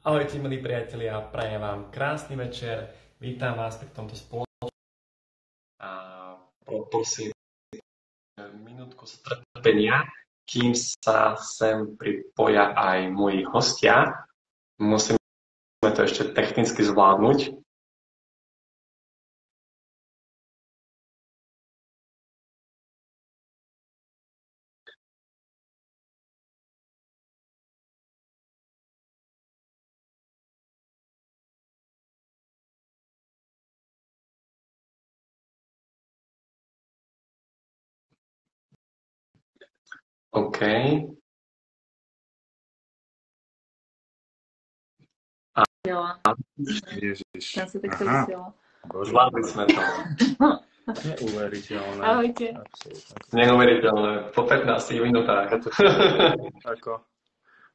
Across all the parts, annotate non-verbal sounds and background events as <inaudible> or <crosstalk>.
Ahojte milí priatelia, prajem vám krásny večer, vítam vás pri tomto spoločnom a poprosím minútku strpenia, kým sa sem pripoja aj moji hostia. Musíme to ešte technicky zvládnuť. OK. A... Ježiš. Aha. vysiela. Zvládli sme to. neuveriteľné. Ahojte. Neuveriteľné. Po 15 minútach. Ako,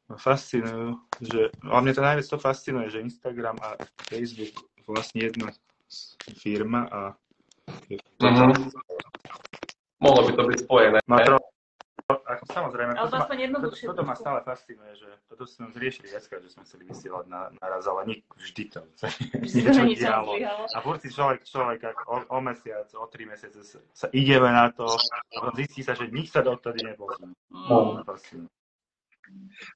ma fascinujú, že, a mne to najviac to fascinuje, že Instagram a Facebook vlastne jedna firma a je Mhm. Mohlo by to byť spojené. má to, ako samozrejme, Ale toto ma, jednoduchšie. toto ma stále fascinuje, že toto sme zriešili viackrát, že sme chceli vysielať na, naraz, ale nie, vždy to <laughs> Vždy niečo dialo. A furt si človek, človek o, o mesiac, o tri mesiace sa, sa ideme na to a potom zistí sa, že nič sa dotedy neposunul. Mm. Fascinuje.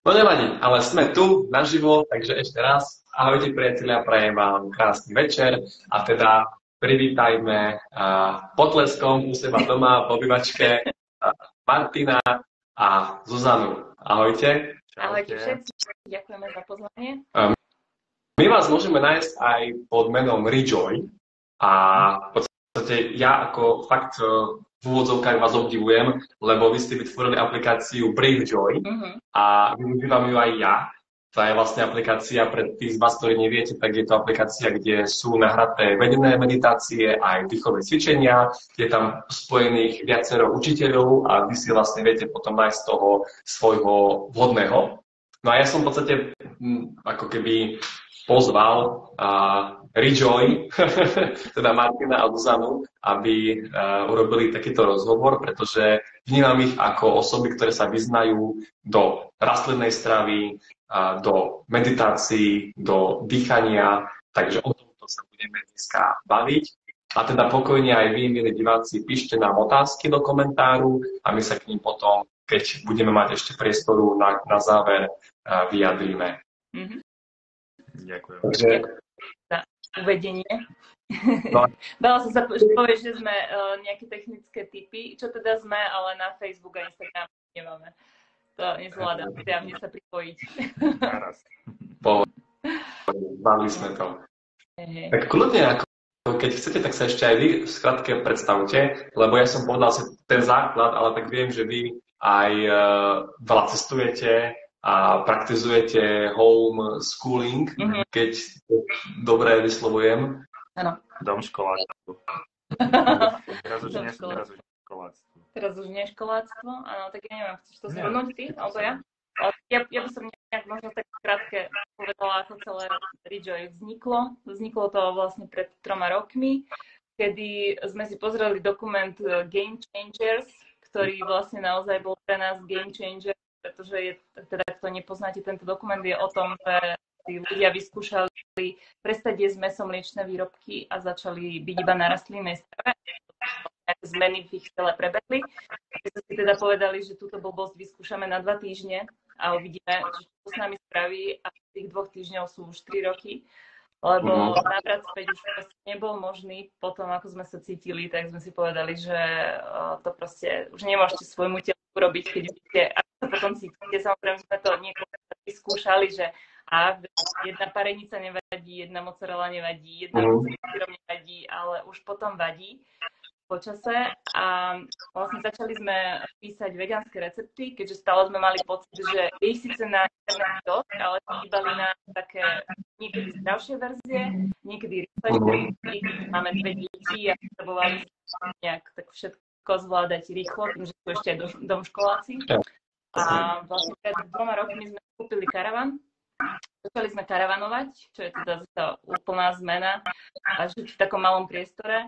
No nevadí, ale sme tu naživo, takže ešte raz. Ahojte priatelia, prajem vám krásny večer a teda privítajme a, potleskom u seba doma v obývačke Martina a Zuzanu. Ahojte. Ahojte všetci, ďakujeme za pozvanie. My vás môžeme nájsť aj pod menom Rejoy a v podstate ja ako fakt e, v úvodzovkách vás obdivujem, lebo vy ste vytvorili aplikáciu Bravejoy, Mhm. a využívam ju aj ja. To je vlastne aplikácia pre tých z vás, ktorí neviete, tak je to aplikácia, kde sú nahraté vedené meditácie, aj dýchové cvičenia, je tam spojených viacero učiteľov a vy si vlastne viete potom nájsť toho svojho vhodného. No a ja som v podstate hm, ako keby pozval uh, Rejoy, <laughs> teda Martina a Zuzanu, aby uh, urobili takýto rozhovor, pretože vnímam ich ako osoby, ktoré sa vyznajú do rastlinnej stravy, do meditácií, do dýchania, takže o tomto sa budeme dneska baviť. A teda pokojne aj vy, milí diváci, píšte nám otázky do komentáru a my sa k ním potom, keď budeme mať ešte priestoru na, na záver, vyjadríme. Mhm. Ďakujem. Takže Uvedenie. No. <laughs> Bala som sa, že povieš, že sme uh, nejaké technické typy, čo teda sme, ale na Facebook a Instagram nemáme. To nezvládam, <laughs> zjavne sa pripojiť. Naraz. Bavili sme to. Hej. Tak kľudne, ako, keď chcete, tak sa ešte aj vy v skratke predstavte, lebo ja som povedal si ten základ, ale tak viem, že vy aj uh, veľa cestujete a praktizujete home schooling, Mhm. keď to dobre vyslovujem. Dom školáctvo. <laughs> Teraz už nie, školáctvo. teraz už školáctvo. Teraz už nie školáctvo, áno, tak ja neviem, chceš to zhrnúť ty, alebo ja? Ja, ja by som nejak možno tak krátke povedala, ako celé Rejoy vzniklo. Vzniklo to vlastne pred troma rokmi, kedy sme si pozreli dokument eh, Game Changers, ktorý vlastne naozaj bol pre nás game changer, pretože je, teda kto nepoznáte tento dokument, je o tom, že tí ľudia vyskúšali prestať jesť meso mliečne výrobky a začali byť iba na rastlinnej strave. Zmeny v ich tele prebehli. My sme si teda povedali, že túto blbosť vyskúšame na dva týždne a uvidíme, že čo s nami spraví a z tých dvoch týždňov sú už tri roky. Lebo Mhm. návrat späť už proste nebol možný. Potom, ako sme sa cítili, tak sme si povedali, že to proste už nemôžete svojmu telu urobiť, keď ako sa potom cítite. Samozrejme sme to niekoľko vyskúšali, že a jedna parenica nevadí, jedna mozzarella nevadí, jedna mm. nevadí, ale už potom vadí počase a vlastne začali sme písať vegánske recepty, keďže stále sme mali pocit, že je ich síce na internete dosť, ale chýbali nám také niekedy zdravšie verzie, niekedy rýchlejšie. verzie. Máme dve deti a potrebovali sme nejak tak všetko zvládať rýchlo, tým, že sú ešte aj do- domškoláci. A vlastne pred dvoma rokmi sme kúpili karavan. Začali sme karavanovať, čo je teda úplná zmena a žiť v takom malom priestore.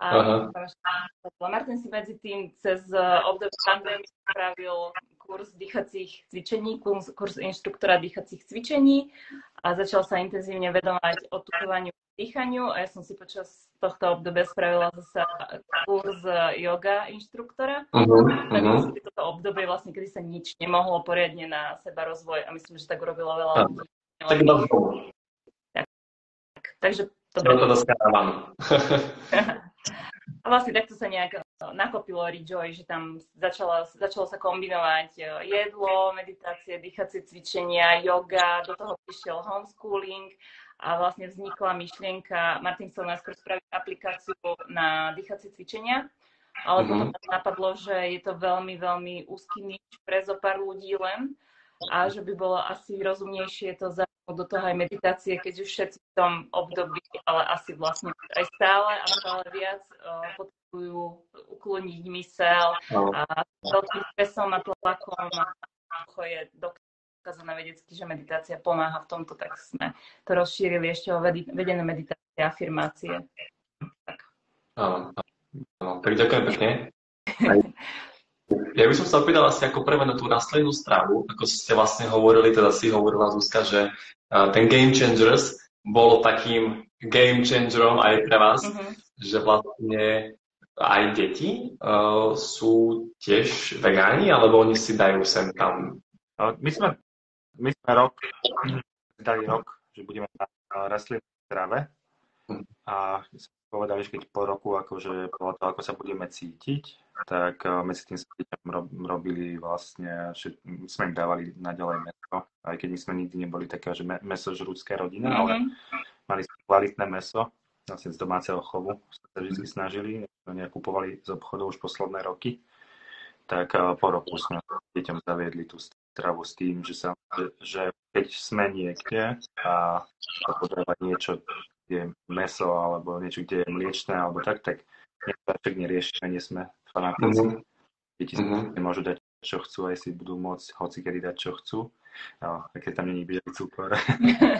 A Martin si medzi tým cez eh, obdobie pandémie spravil kurz dýchacích cvičení, kurz, kurz inštruktora dýchacích cvičení a začal sa intenzívne vedomať o tutovaniu dýchaniu a ja som si počas tohto obdobia spravila zase kurz yoga inštruktora. Uh-huh, uh-huh. toto obdobie vlastne, kedy sa nič nemohlo poriadne na seba rozvoj a myslím, že tak urobilo veľa ľudí. Tak, tak, takže to, to dostávam. <laughs> A vlastne takto sa nejak eh, nakopilo Rejoy, že tam začalo, začalo sa kombinovať eh, jedlo, meditácie, dýchacie cvičenia, yoga, do toho prišiel homeschooling a vlastne vznikla myšlienka, Martin chcel najskôr spraviť aplikáciu na dýchacie cvičenia, ale mm-hmm. potom napadlo, že je to veľmi, veľmi úzky nič pre zo pár ľudí len a že by bolo asi rozumnejšie to za do toho aj meditácie, keď už všetci v tom období, ale asi vlastne aj stále a stále viac uh, potrebujú ukloniť mysel a veľkým stresom a tlakom ako je dokázané vedecky, že meditácia pomáha v tomto, tak sme to rozšírili ešte o vedené meditácie a afirmácie. Tak. Áno, tak ďakujem pekne. Aj, <laughs> ja by som sa opýtal asi ako prvé na tú rastlinnú stravu, ako ste vlastne hovorili, teda si hovorila Zuzka, že ten Game Changers bolo takým game changerom aj pre vás, mm-hmm. že vlastne aj deti uh, sú tiež vegáni, alebo oni si dajú sem tam? My sme, my sme rok, dali rok, že budeme na rastlinnej strave hm. a povedali, že keď po roku, akože po to, ako sa budeme cítiť, tak medzi tým sme robili vlastne, sme im dávali naďalej meso, aj keď my sme nikdy neboli taká, že meso žrúdska rodina, mm-hmm. ale mali sme kvalitné meso, vlastne z domáceho chovu, sme sa vždy snažili, nekupovali z obchodu už posledné roky, tak po roku sme deťom zaviedli tú stravu s tým, že, sa, že, keď sme niekde a potrebovať niečo je meso alebo niečo, kde je mliečne alebo tak, tak však neriešime, nie sme fanatici. Mm-hmm. Deti si mm-hmm. môžu dať, čo chcú, aj si budú môcť hoci kedy dať, čo chcú. No, keď tam není bielý cukor.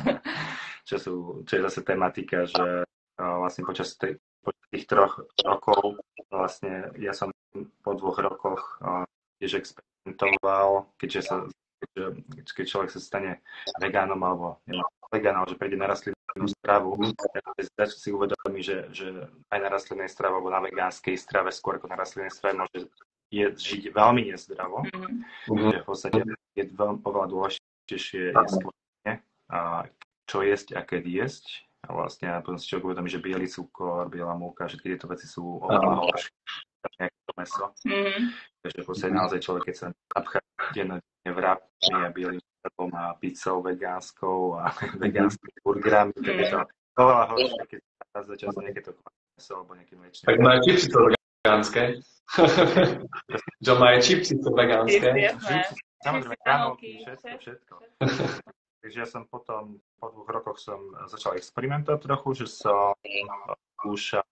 <laughs> čo, sú, čo je zase tematika, že vlastne počas, tej, počas tých troch rokov vlastne ja som po dvoch rokoch tiež experimentoval, keďže sa keď človek sa stane vegánom alebo nemá vegán, ale že prejde na rastlinnú stravu, tak si uvedomí, že, že aj na rastlinnej strave alebo na vegánskej strave, skôr ako na rastlinnej strave, môže je, žiť veľmi nezdravo. Mm-hmm. Že v podstate je veľmi oveľa dôležitejšie jesť a čo jesť a keď jesť. A vlastne a potom si človek uvedomí, že biely cukor, biela múka, všetky tieto veci sú oveľa horšie nejaké to meso. Mm-hmm. Takže v podstate naozaj človek, keď sa napchá dennodenne vrapmi a bielým chlebom a pizzou vegánskou a vegánskými burgerami, tak je to oveľa horšie, keď sa začal nejaké to meso alebo nejaké mliečne. Tak majú čipsy to vegánske. <laughs> Že majú čipsy to vegánske. Samozrejme, kanálky, všetko, všetko. Takže ja som potom, po dvoch rokoch som začal experimentovať trochu, že som skúšal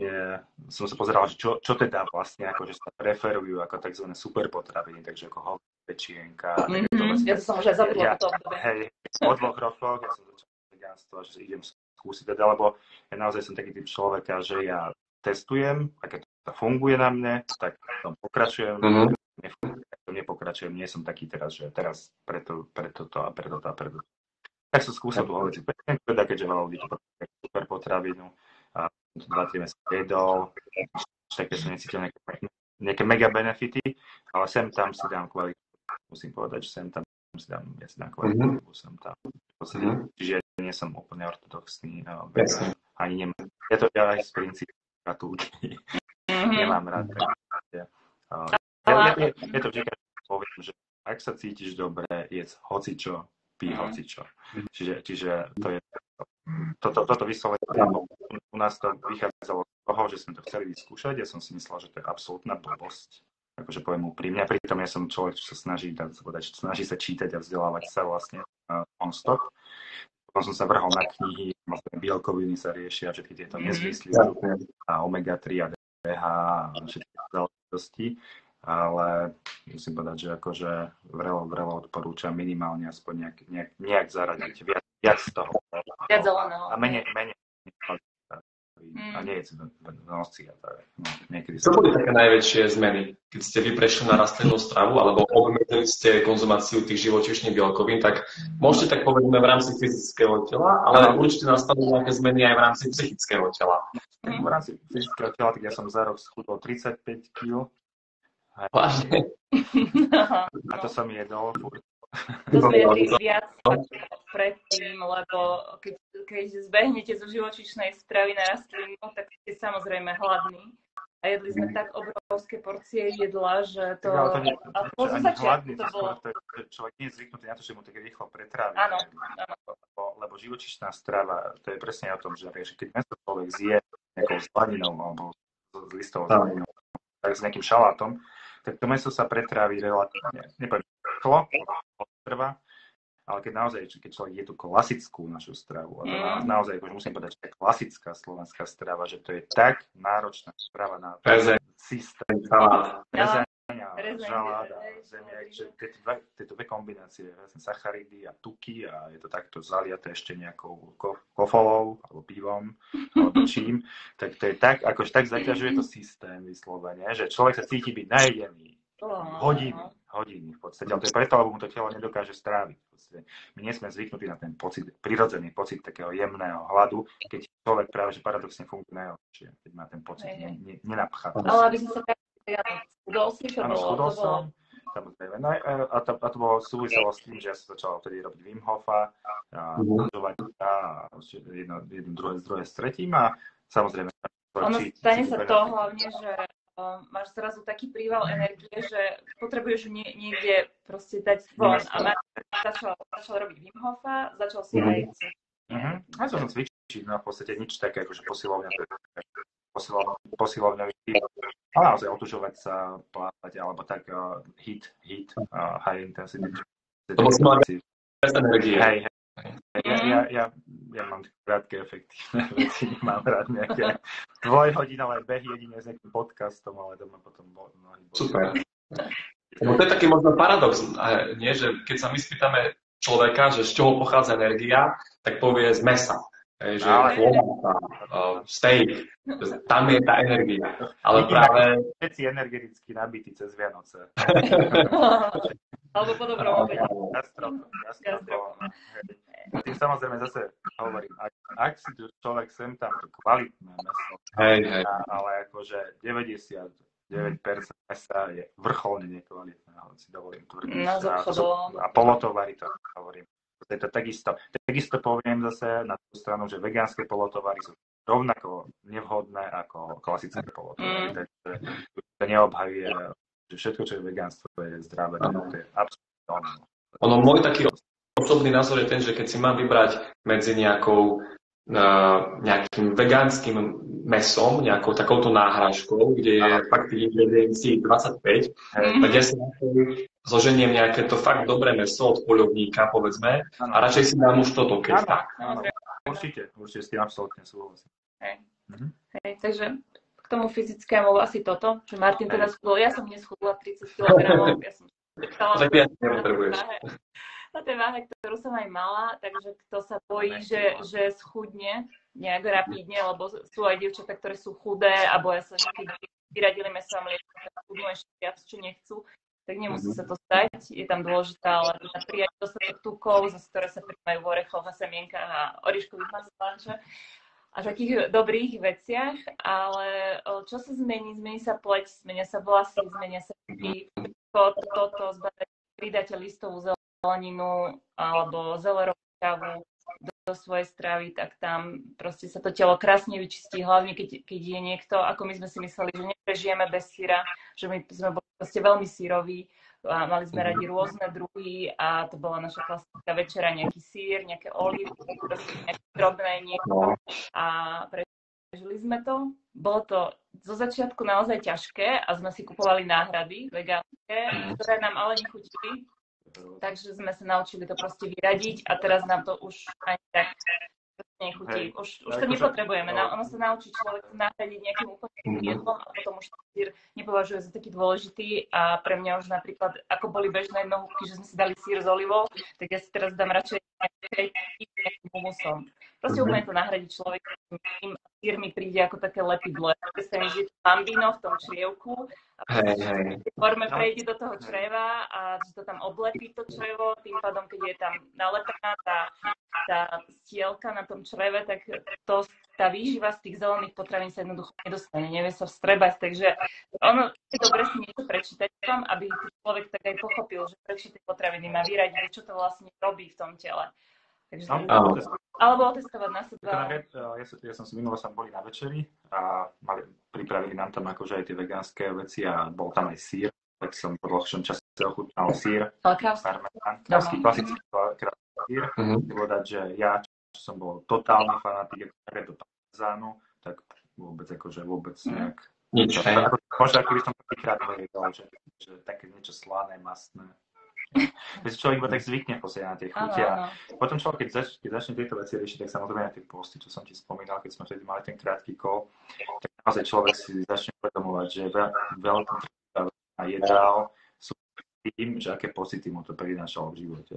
vlastne som sa pozeral, že čo, čo teda vlastne akože sa preferujú ako tzv. superpotraviny, takže ako pečienka. Mm-hmm. Ja som už aj zabudla ja, to Hej, po dvoch rokoch ja som začal vegánstvo, že idem skúsiť teda, lebo ja naozaj som taký typ človeka, že ja testujem a keď to funguje na mne, tak tom pokračujem, mm-hmm. nefunguje, to nepokračujem, nie som taký teraz, že teraz preto, preto to a preto to a preto to. Tak som skúsil tú hovici pečienku, teda keďže veľa ľudí to super potravinu, a dva, tri mesiace jedol, také som necítil nejaké, nejaké mega benefity, ale sem tam si dám kvalitu. Musím povedať, že sem tam si dám, ja si dám kvalitu, mm-hmm. sem tam. mm-hmm. Čiže ja nie som úplne ortodoxný, no, ani nemám. Je to ja aj z princípu katúčky. Mm-hmm. Nemám rád. Ja, ja, ja, ja to vždy poviem, že ak sa cítiš dobre, jedz hocičo, pí mm-hmm. hocičo. Čiže, čiže to je toto, toto vyslovene u nás to vychádzalo z toho, že sme to chceli vyskúšať. Ja som si myslel, že to je absolútna blbosť. Akože poviem úprimne. Pritom ja som človek, čo sa snaží, dá sa povedať, snaží sa čítať a vzdelávať sa vlastne uh, on stop. Potom som sa vrhol na knihy, vlastne bielkoviny sa riešia, všetky tieto mhm. nezmysly a omega-3 a DH a všetky záležitosti ale musím povedať, že akože vrelo, vrelo odporúčam minimálne aspoň nejak, nejak, nejak zaradiť viac, viac z toho. Viac zeleného. A menej, menej. Mm. A nie je v noci. A tak, no, niekedy Čo boli také najväčšie zmeny? Keď ste vy prešli na rastlinnú stravu alebo obmedzili ste konzumáciu tých živočíšnych bielkovín, tak môžete tak povedzme v rámci fyzického tela, ale určite nastali nejaké zmeny aj v rámci psychického tela. V rámci fyzického tela, tak ja som za rok schudol 35 kg. Vážne? A to som jedol furt. To sme jedli viac predtým, lebo keď, keď zbehnete zo živočišnej stravy na rastlinu, tak ste samozrejme hladní. A jedli sme tak obrovské porcie jedla, že to... Ale to nie, a po že ani začiatku hladný, to bolo... to človek nie je zvyknutý na to, že mu tak rýchlo pretrávi. Áno, áno. Lebo, lebo živočišná strava, to je presne o tom, že keď meso človek zje nejakou zlaninou alebo z listovou zlaninou, tak s nejakým šalátom, tak to meso sa pretrávi relatívne, nepoviem rýchlo, trvá, ale keď naozaj, keď človek je tú klasickú našu stravu, a Mm. naozaj, už musím povedať, že to je klasická slovenská strava, že to je tak náročná strava na systém, Salát. rezeň a Rezeň, žalát a hej, zemiak, že tieto dve, kombinácie, vlastne sacharidy a tuky a je to takto zaliaté ešte nejakou ko- kofolou alebo pivom alebo čím, tak to je tak, akože tak zaťažuje to systém vyslovene, že človek sa cíti byť najedený. Hodiny, hodiny v podstate. Ale to je preto, lebo mu to telo nedokáže stráviť. V podstate. My nie sme zvyknutí na ten pocit, prirodzený pocit takého jemného hladu, keď človek práve že paradoxne funguje najlepšie, keď má ten pocit ne, ne, nenapchá. Ale aby som sa tak schudol si, to Áno, bolo, schudol to bolo som, samozrejme. No, a, to, a to bolo súviselo s tým, že ja som začal vtedy robiť Wim Hofa a Mhm. lyžovať a jedno, jedno druhé, druhé s tretím a samozrejme Ono stane sa to hlavne, že máš zrazu taký príval energie, že potrebuješ ju nie, niekde proste dať von. A Martin začal, začal robiť Wim Hofa, začal si Mhm. aj Mhm. Ja som cvičiť, no v podstate nič také, akože posilovňa, posilovňa, posilovňový typ. Ale naozaj otužovať sa, plávať, alebo tak uh, hit, hit, uh, high intensity. To bol smart. Bez energie. Hej, hej. Ja, ja, ja, ja mám krátke efektívne <laughs> veci, mám rád nejaké dvojhodinové behy jedine s nejakým podcastom, ale to ma potom mnohí. Super. Lebo to je taký možno paradox, nie? že keď sa my spýtame človeka, že z čoho pochádza energia, tak povie z mesa. Hej, že Ale- klobása, uh, steak, tam je tá energia. Ale práve Všetci energeticky nabití cez Vianoce. <laughs> Alebo po dobrom obede. A tým samozrejme zase hovorím, ak, ak si tu človek sem tam to kvalitné meso, hej, hej. ale akože 99% mesa je vrcholne nekvalitné, ale si dovolím tvrdiť. No, A. A polotovary to hovorím. To je to takisto. Takisto poviem zase na tú stranu, že vegánske polotovary sú rovnako nevhodné ako klasické polotovary. Mm. Takže to neobhajuje, že všetko, čo je vegánstvo, je zdravé. Áno. To je absolútne ono. Ono, môj taký osobný názor je ten, že keď si mám vybrať medzi nejakou uh, nejakým vegánskym mesom, nejakou takouto náhražkou, kde je fakt tých ingrediencií 25, Hej. tak ja si radšej zoženiem nejaké to fakt dobré meso od poľovníka, povedzme, Áno. a radšej si dám už toto, keď Áno, tak. áno. Určite, určite s tým absolútne súhlasím. Hej. Mhm. Hej, takže tomu fyzickému asi toto, že Martin teda schudol. Ja som neschudla 30 kg, <laughs> ja som stala Tak nepotrebuješ. na tej váhe, ktorú som aj mala, takže kto sa bojí, že, že schudne nejak rapidne, lebo sú aj dievčatá, ktoré sú chudé a boja sa, že keď vyradili meso a mlieko, tak chudnú ešte viac, čo nechcú, tak nemusí sa to stať. Je tam dôležitá ale teda prijať dostatok tukov, zase ktoré sa prijímajú v orechoch a semienkach a oriškových mazláča a takých dobrých veciach, ale o, čo sa zmení? Zmení sa pleť, zmenia sa vlasy, zmenia sa toto, toto, zbadať, pridáte listovú zeleninu alebo zelerovú kávu do, do svojej stravy, tak tam proste sa to telo krásne vyčistí, hlavne keď, keď je niekto, ako my sme si mysleli, že neprežijeme bez syra, že my sme boli proste veľmi syroví, a mali sme radi rôzne druhy a to bola naša klasická večera, nejaký sír, nejaké olivy, nejaké drobné niečo No. a prežili sme to. Bolo to zo začiatku naozaj ťažké a sme si kupovali náhrady vegánske, ktoré nám ale nechutili, takže sme sa naučili to proste vyradiť a teraz nám to už ani tak nechutí. Hej. Už, už to Akože- nepotrebujeme. no. Ono sa naučí človek nahradiť nejakým úplne iným jedlom a potom už sír nepovažuje za taký dôležitý a pre mňa už napríklad, ako boli bežné nohúbky, že sme si dali sír s olivou, tak ja si teraz dám radšej nejaký nejakým humusom. Proste Mhm. úplne to nahradiť človek tým, sír mi príde ako také lepidlo. To bambino v tom črievku a Hej, hej. forme prejde do toho čreva a že to tam oblepí to črevo, tým pádom, keď je tam nalepená tá, tá stielka na tom čreve, tak to, tá výživa z tých zelených potravín sa jednoducho nedostane, nevie sa vstrebať, takže ono je dobre si niečo prečítať tam, aby človek tak aj pochopil, že prečo tie potraviny má vyradiť, čo to vlastne robí v tom tele. Takže, Áno. alebo otestovať na To seba. eh, ja, som, ja som si minule som boli na večeri a mali, pripravili nám tam akože aj tie vegánske veci a bol tam aj sír, tak som po dlhšom čase ochutnal sír, Ale krásky, klasický sír. Mhm. Chcem povedať, že ja, čo som bol totálny fanatik do parmezánu, tak vôbec akože vôbec Mhm. nejak Nič, možno ako by som prvýkrát nevedel, že, že také niečo slané, mastné. Keď človek iba tak zvykne podstate na tie Áno, chuti a potom človek, keď, zač- keď začne tieto veci riešiť, tak samozrejme aj tie posty, čo som ti spomínal, keď sme vtedy mali ten krátky kol, tak naozaj človek si začne uvedomovať, že veľ, veľká jedál sú tým, že aké pocity mu to prinášalo v živote.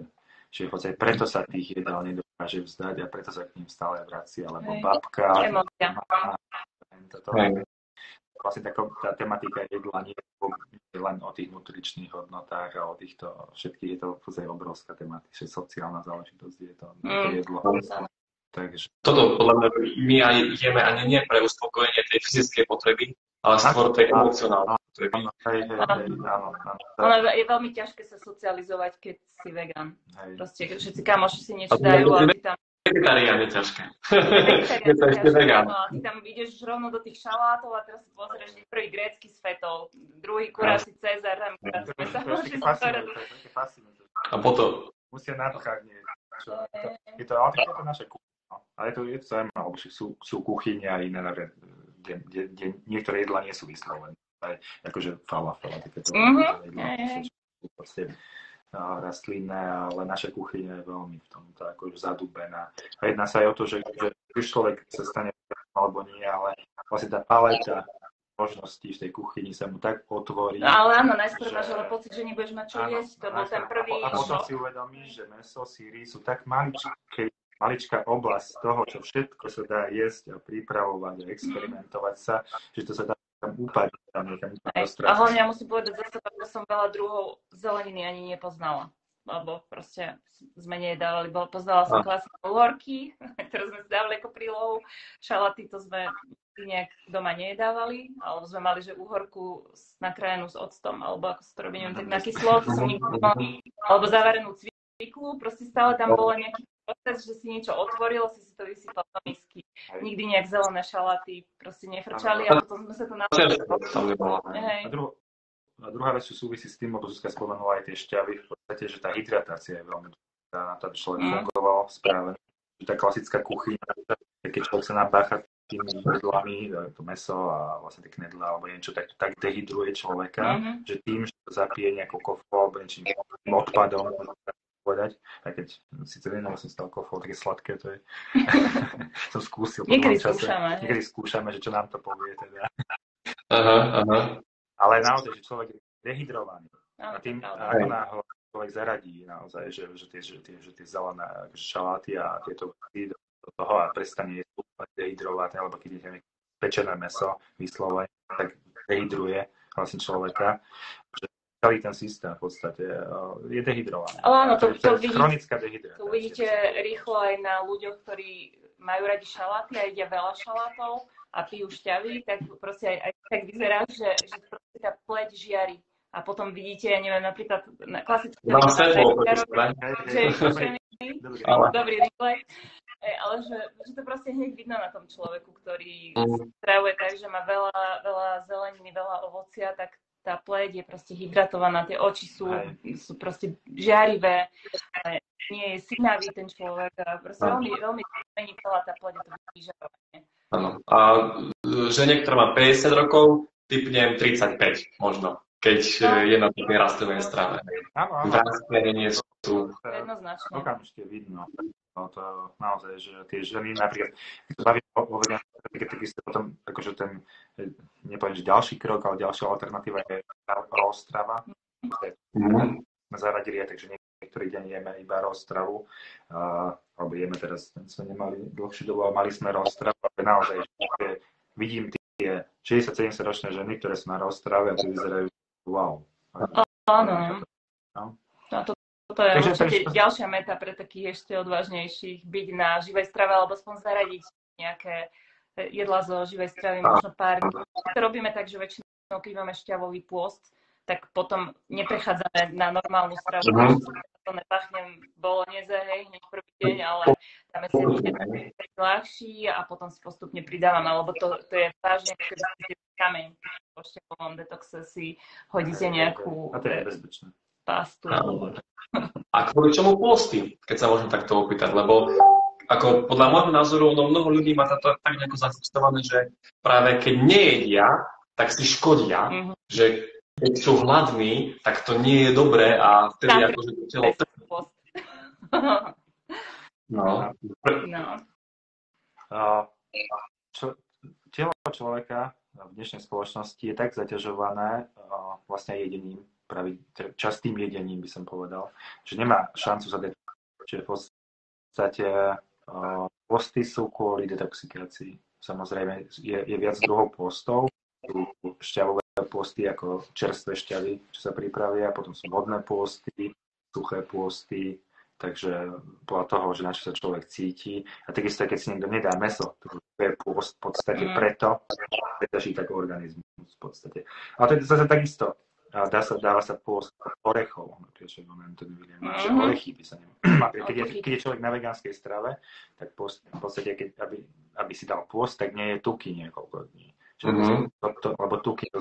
Čiže v podstate preto sa tých jedál nedokáže vzdať a preto sa k ním stále vracia, lebo Hej. babka, toto. Vlastne tá, tá tematika jedla nie je len o tých nutričných hodnotách a o týchto všetkých, je to v podstate obrovská tematika, že sociálna záležitosť je to, je to Mm. jedlo. Takže Toto podľa mňa my aj jeme ani nie pre uspokojenie tej fyzickej potreby, ale skôr tej emocionálnej potreby. áno, hej, hej, hej, áno, áno, Ono je veľmi ťažké sa socializovať, keď si vegan. hej. Proste všetci kamoši si niečo dajú a ty tam... Vegetarián je ťažké. <laughs> Je to ešte vegán. ty tam ideš rovno do tých šalátov a teraz si pozrieš, že prvý grécky s fetou, druhý kuráci Cezar, tam To to to. A potom, Musia. To, je to, ale tak je to naše kuchyňa. no. Ale je to, je to zaujímavé, lebo sú, sú kuchyne a iné, kde, kde, kde niektoré jedlá nie sú vyslovené. Aj akože falafel a takéto Mhm, rastlinné, ale naša kuchyňa je veľmi v tomto akože zadúbená. A jedná sa aj o to, že, že už človek sa stane alebo nie, ale vlastne tá paleta možností v tej kuchyni sa mu tak otvorí. No ale áno, najskôr máš ale pocit, že nebudeš mať čo Áno, jesť, to bol ten prvý A potom si uvedomíš, že meso, síry sú tak maličké, maličká oblasť toho, čo všetko sa dá jesť a pripravovať a experimentovať sa, že to sa dá upať tam niekam. A hlavne ja musím povedať za seba, že som veľa druhov zeleniny ani nepoznala. Lebo proste sme nejedávali. Bo- Poznala som klasické horky, <laughs> ktoré sme si dávali ako prílohu. Šalaty to sme nejak doma nejedávali, alebo sme mali, že uhorku nakrájanú s octom, alebo ako sa to robí, neviem, tak na kyslo, som alebo zavarenú cviklu, proste stále tam bolo nejaký proces, že si niečo otvoril, si si to vysypal do misky. Nikdy nejak zelené šalaty proste nefrčali a potom sme sa to naučili. A, druhá vec, čo súvisí s tým, lebo Zuzka spomenula aj tie šťavy, v podstate, že tá hydratácia je veľmi dôležitá na to, aby človek Mm. fungoval správne. Že tá klasická kuchyňa, keď človek sa napácha tými jedlami, to meso a vlastne tie knedlá alebo niečo, tak, tak dehydruje človeka. Mhm. že tým, že to zapije nejakou kofou alebo niečím odpadom, povedať, aj keď síce viem, som stal kofou, také sladké to je. <laughs> som skúsil. Niekedy čase. skúšame. Niekedy skúšame, že čo nám to povie teda. Aha, aha. Ale naozaj, že človek je dehydrovaný. Áno, A tým, ako náhle človek zaradí naozaj, že, že, tie, že, tie, že tie zelené akože šaláty a tieto veci do, toho a prestane jesť úplne dehydrovať, alebo keď je pečené meso vyslovene, tak dehydruje vlastne človeka. Celý ten systém v podstate uh, je dehydrovaný. Ale áno, to- to je vidí- chronická dehydratácia. To uvidíte rýchlo aj na ľuďoch, ktorí majú radi šaláty a jedia veľa šalátov a pijú šťavy, tak proste aj, aj tak vyzerá, že, že proste tá pleť žiari. A potom vidíte, ja neviem, napríklad na klasické... Mám vysušený, dobrý, reflex, Ej, ale že, že to proste hneď vidno na tom človeku, ktorý Mm. stravuje tak, že má veľa, veľa zeleniny, veľa ovocia, tak tá pleť je proste hydratovaná, tie oči sú, sú proste žiarivé, a nie je synavý ten človek a proste veľmi, veľmi mení celá tá pleť to vyžarovanie. Áno. A žene, ktorá má 50 rokov, typnem 35 možno, keď No. e, je na tej rastlinnej strave. Áno, áno. Rastliny nie sú je Jednoznačne. Okamžite vidno. No to naozaj, že tie ženy napríklad, keď sa bavíme o, veganstve, keď takisto potom, akože ten, eh, nepoviem, že ďalší krok, ale ďalšia alternatíva je. Mhm. Sme zaradili aj, takže niektorý deň jeme iba roztravu, uh, alebo jeme teraz, sme nemali dlhšiu dobu, ale mali sme roztravu, ale naozaj, že vidím tie 60-70 ročné ženy, ktoré sú na roztrave a vyzerajú wow. Áno. No. No to, toto je takže, určite ďalšia meta pre takých ešte odvážnejších, byť na živej strave alebo aspoň zaradiť nejaké jedla zo živej stravy, možno pár dní. To robíme tak, že väčšinou, keď máme šťavový pôst, tak potom neprechádzame na normálnu stravu. Uh-huh. To nepachnem bolognese, hej, hneď prvý deň, ale dáme si taký ľahší a potom si postupne pridávame, lebo to, to je vážne, keď kameň po šťavovom detoxe si hodíte nejakú a to je bezpečné. Pastu. A kvôli čomu posty, keď sa môžem takto opýtať, lebo ako podľa môjho názoru, no mnoho ľudí má to tak nejako zafixované, že práve keď nejedia, tak si škodia, mm-hmm. že keď sú hladní, tak to nie je dobré a vtedy tak, akože to telo... <laughs> No. no. Čo, telo človeka v dnešnej spoločnosti je tak zaťažované vlastne jedením, pravi, častým jedením by som povedal, že nemá šancu sa Čiže v podstate Posty sú kvôli detoxikácii. Samozrejme, je, je viac druhov postov. Sú šťavové posty ako čerstvé šťavy, čo sa pripravia, potom sú vodné posty, suché posty, takže podľa toho, že na čo sa človek cíti. A takisto, keď si niekto nedá meso, to je post v podstate mm. preto, pretože tak organizmus v podstate. Ale to je zase takisto dá sa, dáva sa pôst orechov, keďže moment to neviem, mm-hmm. že orechy by sa nemá. <clears throat> Keď je, keď je človek na vegánskej strave, tak post, v podstate, keď, aby, aby si dal pôst, tak nie je tuky niekoľko dní. Čiže mm-hmm. to, to, lebo tuky to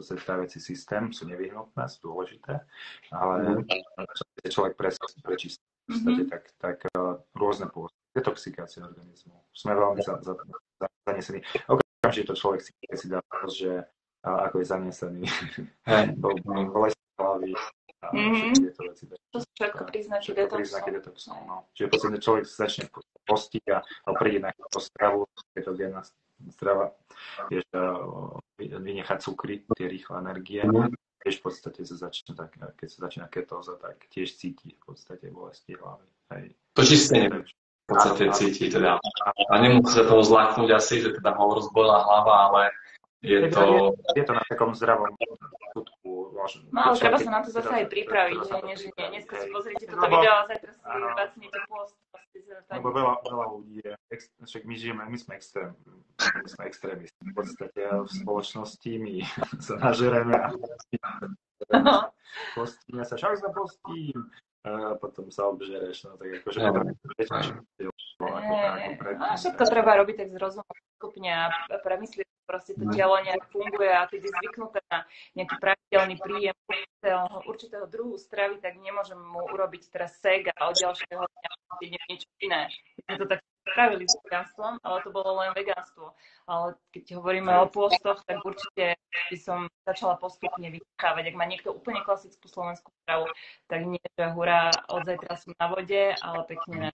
zase tráviaci systém sú nevyhnutné, sú dôležité, ale mm-hmm. človek prečistí mm-hmm. tak, tak uh, rôzne pôst, detoxikácia organizmu. Sme veľmi za, za, za, zanesení. Okamžite to človek si, si dá že a ako je zanesený. <laughs> Hlavy a mm-hmm. tieto veci. To sú všetko príznaky detoxu. Príznaky detoxu, no. Čiže podstate človek začne postiť a, a príde na stravu, ketogénna strava, vieš, vynechať cukry, tie rýchle energie. Mm-hmm. Tiež v podstate sa začne tak, keď sa začína ketóza, tak tiež cíti v podstate bolesti hlavy. Hej. To čistenie v podstate cíti teda. A nemusí sa toho zláknuť asi, že teda ho rozbolila hlava, ale je to... Je, to na takom zdravom skutku. No ale treba sa na to zase aj pripraviť, že nie, že nie. Dneska si pozrite toto video a zajtra si vacnite post. Lebo veľa, veľa ľudí je, však my žijeme, my sme extrém, my sme extrémisti. V podstate v spoločnosti my <laughs> sa nažereme a postíme sa, však sa postím, a potom sa obžereš, no tak akože no, všetko treba robiť tak z skupne a premyslieť proste to telo nejak funguje a keď je zvyknuté na nejaký pravidelný príjem určitého, určitého druhu stravy, tak nemôžem mu urobiť teraz seg a od ďalšieho dňa niečo iné. My sme to tak spravili s vegánstvom, ale to bolo len vegánstvo. Ale keď hovoríme o pôstoch, tak určite by som začala postupne vychávať. Ak má niekto úplne klasickú slovenskú stravu, tak nie, že hurá, od zajtra som na vode, ale pekne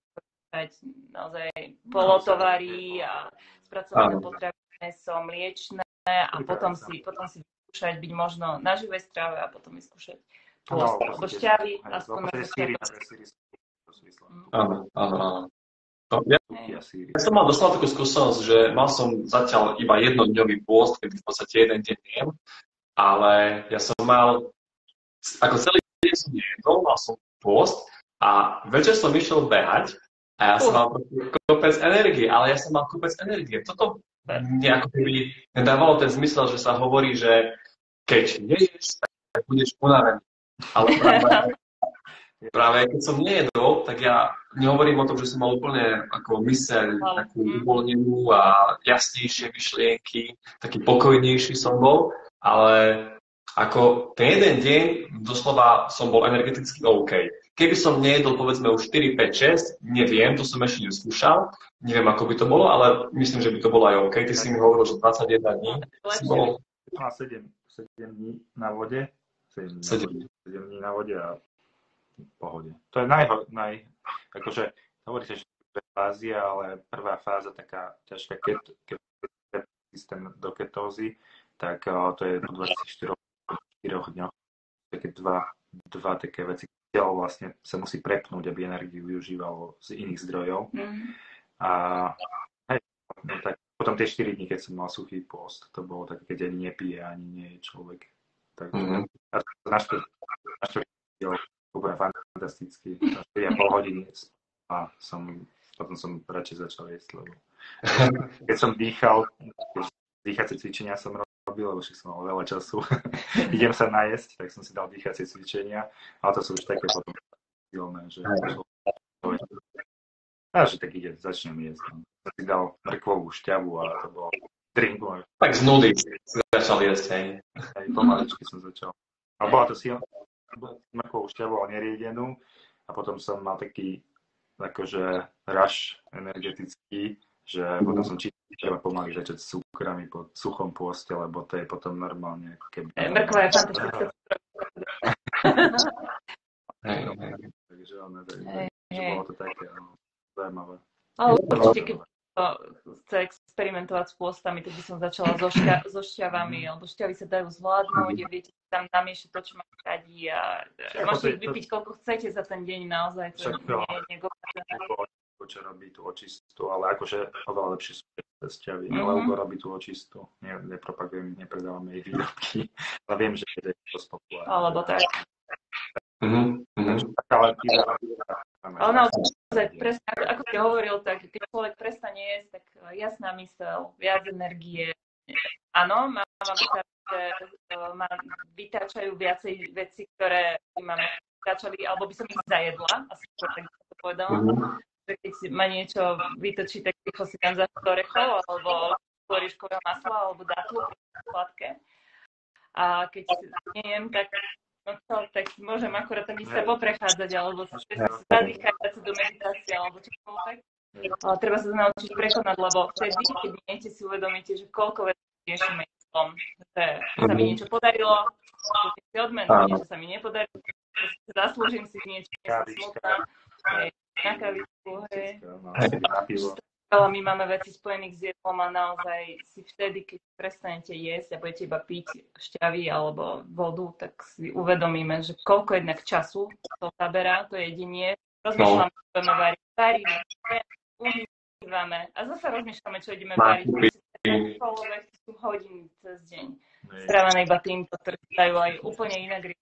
naozaj polotovary a spracované potravy, meso, mliečne a potom si, potom si vyskúšať byť možno na živej strave a potom vyskúšať pôst alebo šťavy, aspoň na Áno, áno, áno. Ja, ja som mal dostal takú skúsenosť, že mal som zatiaľ iba jednodňový pôst, kedy v podstate jeden deň jem, ale ja som mal, ako celý deň som nejedol, mal som pôst a večer som išiel behať a ja som mal kopec energie, ale ja som mal kopec energie. Toto nejako by nedávalo ten zmysel, že sa hovorí, že keď neješ, tak budeš unavený. Ale práve, <laughs> práve keď som nejedol, tak ja nehovorím o tom, že som mal úplne ako myseľ takú uvoľnenú a jasnejšie myšlienky, taký pokojnejší som bol, ale ako ten jeden deň doslova som bol energeticky OK. Keby som nejedol povedzme už 4, 5, 6, neviem, to som ešte neskúšal, neviem ako by to bolo, ale myslím, že by to bolo aj OK. Ty si mi hovoril, že 21 dní si bol... 7, 7 dní na vode, 7 dní, 7. Na vode, 7 dní na vode a v pohode. To je naj, naj akože hovoríte, že to je fázia, ale prvá fáza taká ťažká, keď, keď systém do ketózy, tak to je po 24 dňoch také dva, dva také veci, telo vlastne sa musí prepnúť, aby energiu využívalo z iných zdrojov. Mm. A hej, no tak potom tie 4 dní, keď som mal suchý post, to bolo také, keď ani nepije, ani nie je človek. Takže Mhm. na štvrť, na štvrť je úplne fantastický. Na 4,5 hodiny a som, potom som radšej začal jesť, lebo <laughs> keď som dýchal, dýchacie cvičenia som robil, lebo však som mal veľa času, <laughs> idem sa najesť, tak som si dal dýchacie cvičenia, ale to sú už také potom silné, že a že tak ide, začnem jesť. No. Som si dal mrkvovú šťavu a to bolo drink môj. Tak z nudy začal jesť, hej. Aj pomaličky som začal. A bola to silná mrkvovú šťavu, ale neriedenú. A potom som mal taký akože rush energetický, že potom som čítal, že treba pomaly začať s cukrami po suchom pôste, lebo to je potom normálne ako keby... Mrkva je fantastická. hej, hej. Takže, Hej, hej. bolo to také no, zaujímavé. Ale určite, keď to chce experimentovať s pôstami, tak by som začala so, šťa, so šťavami, lebo šťavy sa dajú zvládnuť, viete tam namiešať to, čo ma radí a môžete to- to- vypiť koľko chcete za ten deň naozaj, to Však nie je negovateľné. Ugo, čo robí tú očistú, ale akože oveľa lepšie sú Mhm. ale Ugo robí tú očistú. Ne, nepropagujem, nepredávame ich výrobky, <laughs> ale viem, že je to populárne. Alebo tak. Mhm, mhm. Ale píva, Ale naozaj, presne, ako, ako si hovoril, tak keď človek prestane jesť, tak eh, jasná mysel, viac energie. Áno, mám že eh, ma vytáčajú viacej veci, ktoré ma vytáčali, alebo by som ich zajedla, asi to tak to povedala. Mhm. Že keď si ma niečo vytočí, tak rýchlo si tam za orechov, alebo orieškového masla, alebo dátlu sladké. A keď nejem, tak no čo, tak môžem akorát tak sa poprechádzať, alebo sa zadýchať do meditácie, alebo čokoľvek. Ale treba sa to naučiť prekonať, lebo vtedy, keď niečo si uvedomíte, že koľko vecí riešime tom, že sa mi niečo podarilo, že si odmenu, niečo sa mi nepodarilo, že zaslúžim si niečo, nie som smutná, na kavičku, hej. No. Ale my máme veci spojených s jedlom a naozaj si vtedy, keď prestanete jesť a budete iba piť šťavy alebo vodu, tak si uvedomíme, že koľko jednak času to zaberá, to jedenie. Rozmýšľame, čo budeme variť. Varíme, umývame a zase rozmýšľame, čo ideme variť. Koľvek sú hodiny cez deň. Strávené iba týmto, ktoré dajú aj úplne inak.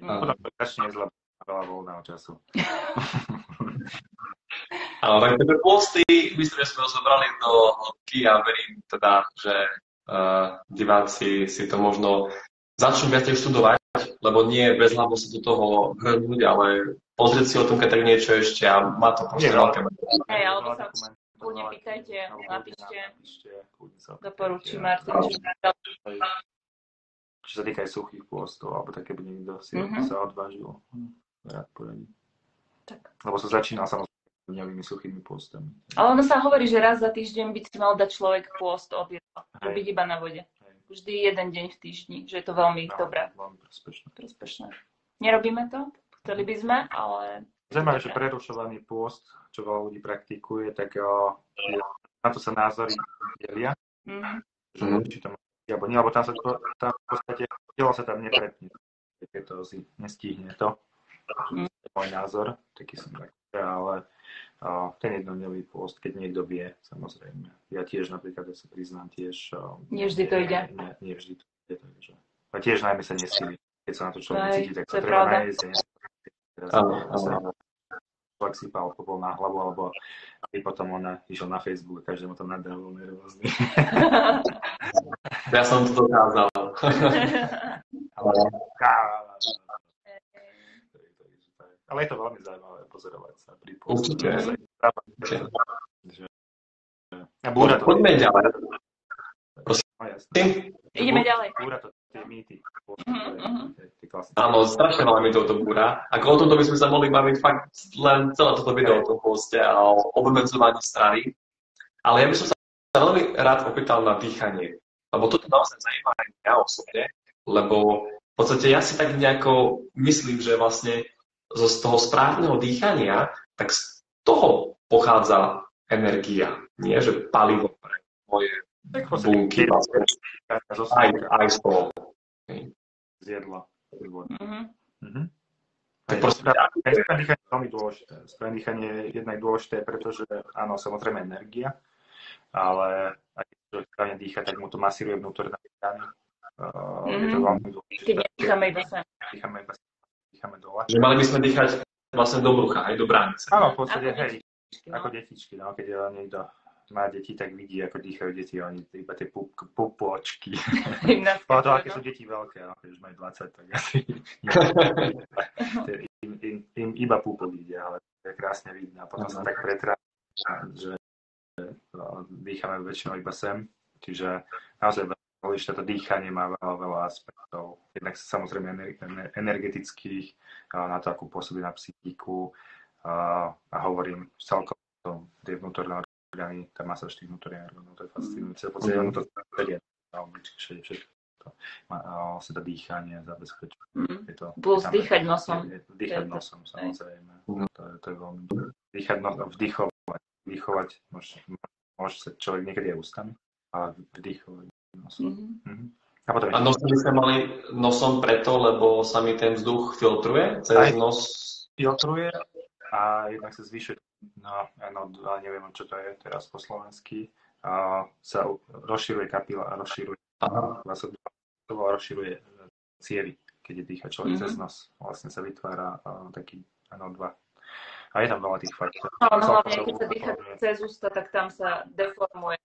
Potom to začne zle veľa voľného času. <laughs> Áno, tak tieto posty, myslím, že sme rozobrali do hĺbky a verím teda, že uh, diváci si to možno začnú viacej študovať, lebo nie bez hlavo sa do toho hrnúť, ale pozrieť si o tom, keď tak niečo ešte a má to proste veľké Hej, alebo sa kľudne pýtajte, napíšte. doporučí. Martin. Čo sa týka aj suchých pôstov, alebo také by niekto si Mhm. sa odvážil. Rád poradí. Tak. Lebo som začínal samozrejme dňovými suchými pôstami. Ale ono sa hovorí, že raz za týždeň by si mal dať človek pôst od jedla. Byť iba na vode. Hej. Vždy jeden deň v týždni, že je to veľmi No, dobré, Veľmi prospešné. prospešné. Nerobíme to, chceli by sme, ale... Zaujímavé, že prerušovaný pôst, čo veľa ľudí praktikuje, tak o, je- na to sa názory delia, Mhm. že či to má alebo nie, lebo tam sa to, tam v podstate telo sa tam neprepne, keď to si nestihne to. Mhm. To je môj názor, taký som tak, ale ten jednodňový pôst, keď niekto vie, samozrejme. Ja tiež napríklad, ja sa priznám, tiež... o, Nie vždy to ide. Nie, nie vždy to ide, takže... A tiež najmä sa nesíli. Keď sa na to človek necíti, tak to sa treba pravda. nájsť. Teraz človek sypal popol na hlavu, alebo aj potom ona išiel na Facebook a každému tam nadával nervózny. Ja som to dokázal. <laughs> <laughs> Ale Ale je to veľmi zaujímavé pozorovať sa pri Určite. Že- A búra to... Poďme ďalej. No. Tým, Ideme ďalej. Búra to tie mýty. Mhm, mhm. Áno, strašne veľa mi toto búra. Ako o tomto by sme sa mohli baviť fakt len celé toto video o tom poste a o obmedzovaní stravy. Ale ja by som sa veľmi rád opýtal na dýchanie. Lebo toto naozaj zaujíma aj mňa osobne, lebo v podstate ja si tak nejako myslím, že vlastne zo z toho správneho dýchania, tak z toho pochádza energia. Nie, že palivo pre moje bunky. Vlastne. Aj, aj z toho. z jedla. Mhm. Mhm. Dýchanie je veľmi dôležité. Správne dýchanie je jednak dôležité, pretože áno, samozrejme energia, ale aj keď človek správne dýcha, tak mu to masíruje vnútorné orgány. Uh, mm-hmm. Je to mhm. veľmi dôležité. Keď nedýchame iba sem. Dýchame iba sem, dýchame dole. Že mali by sme dýchať vlastne do brucha, aj do bránice. Áno, v podstate, hej, no. ako detičky, no, keď niekto má deti, tak vidí, ako dýchajú deti, oni iba tie pup, pupočky. Ale to, aké sú deti veľké, no, keď už majú 20, tak asi <laughs> im, im, im, iba pupok ide, ale to je krásne vidno. A potom sa tak pretrá, že no, dýchame väčšinou iba sem, čiže naozaj dôležité to dýchanie má veľa, veľa aspektov. Jednak samozrejme energetických, na to, akú pôsobí na psychiku, a, hovorím celkom tie vnútorné orgány, tá masáž tých vnútorných orgánov, to je fascinujúce. V podstate ono to vedie všetko, všetko to vlastne to dýchanie zabezpečuje. Mm. Je to, Plus tam, dýchať nosom. Je, je, dýchať je nosom, to, samozrejme. Mm. To, je, to je veľmi. Dýchať nosom, vdychovať, vdychovať, môže, môže sa človek niekedy aj ústami, ale vdychovať nosom. Mm-hmm. Mm-hmm. A, potom a nosom by sme mali nosom preto, lebo sa mi ten vzduch filtruje cez aj nos? Filtruje a jednak sa zvyšuje no, no, neviem, čo to je teraz po slovensky, a sa rozširuje kapila a rozširuje, rozširuje e, cievy, keď je dýcha človek mm-hmm. cez nos. Vlastne sa vytvára uh, taký NO2. A je tam veľa tých faktorov. No, no hlavne, keď sa dýcha cez ústa, tak tam sa deformuje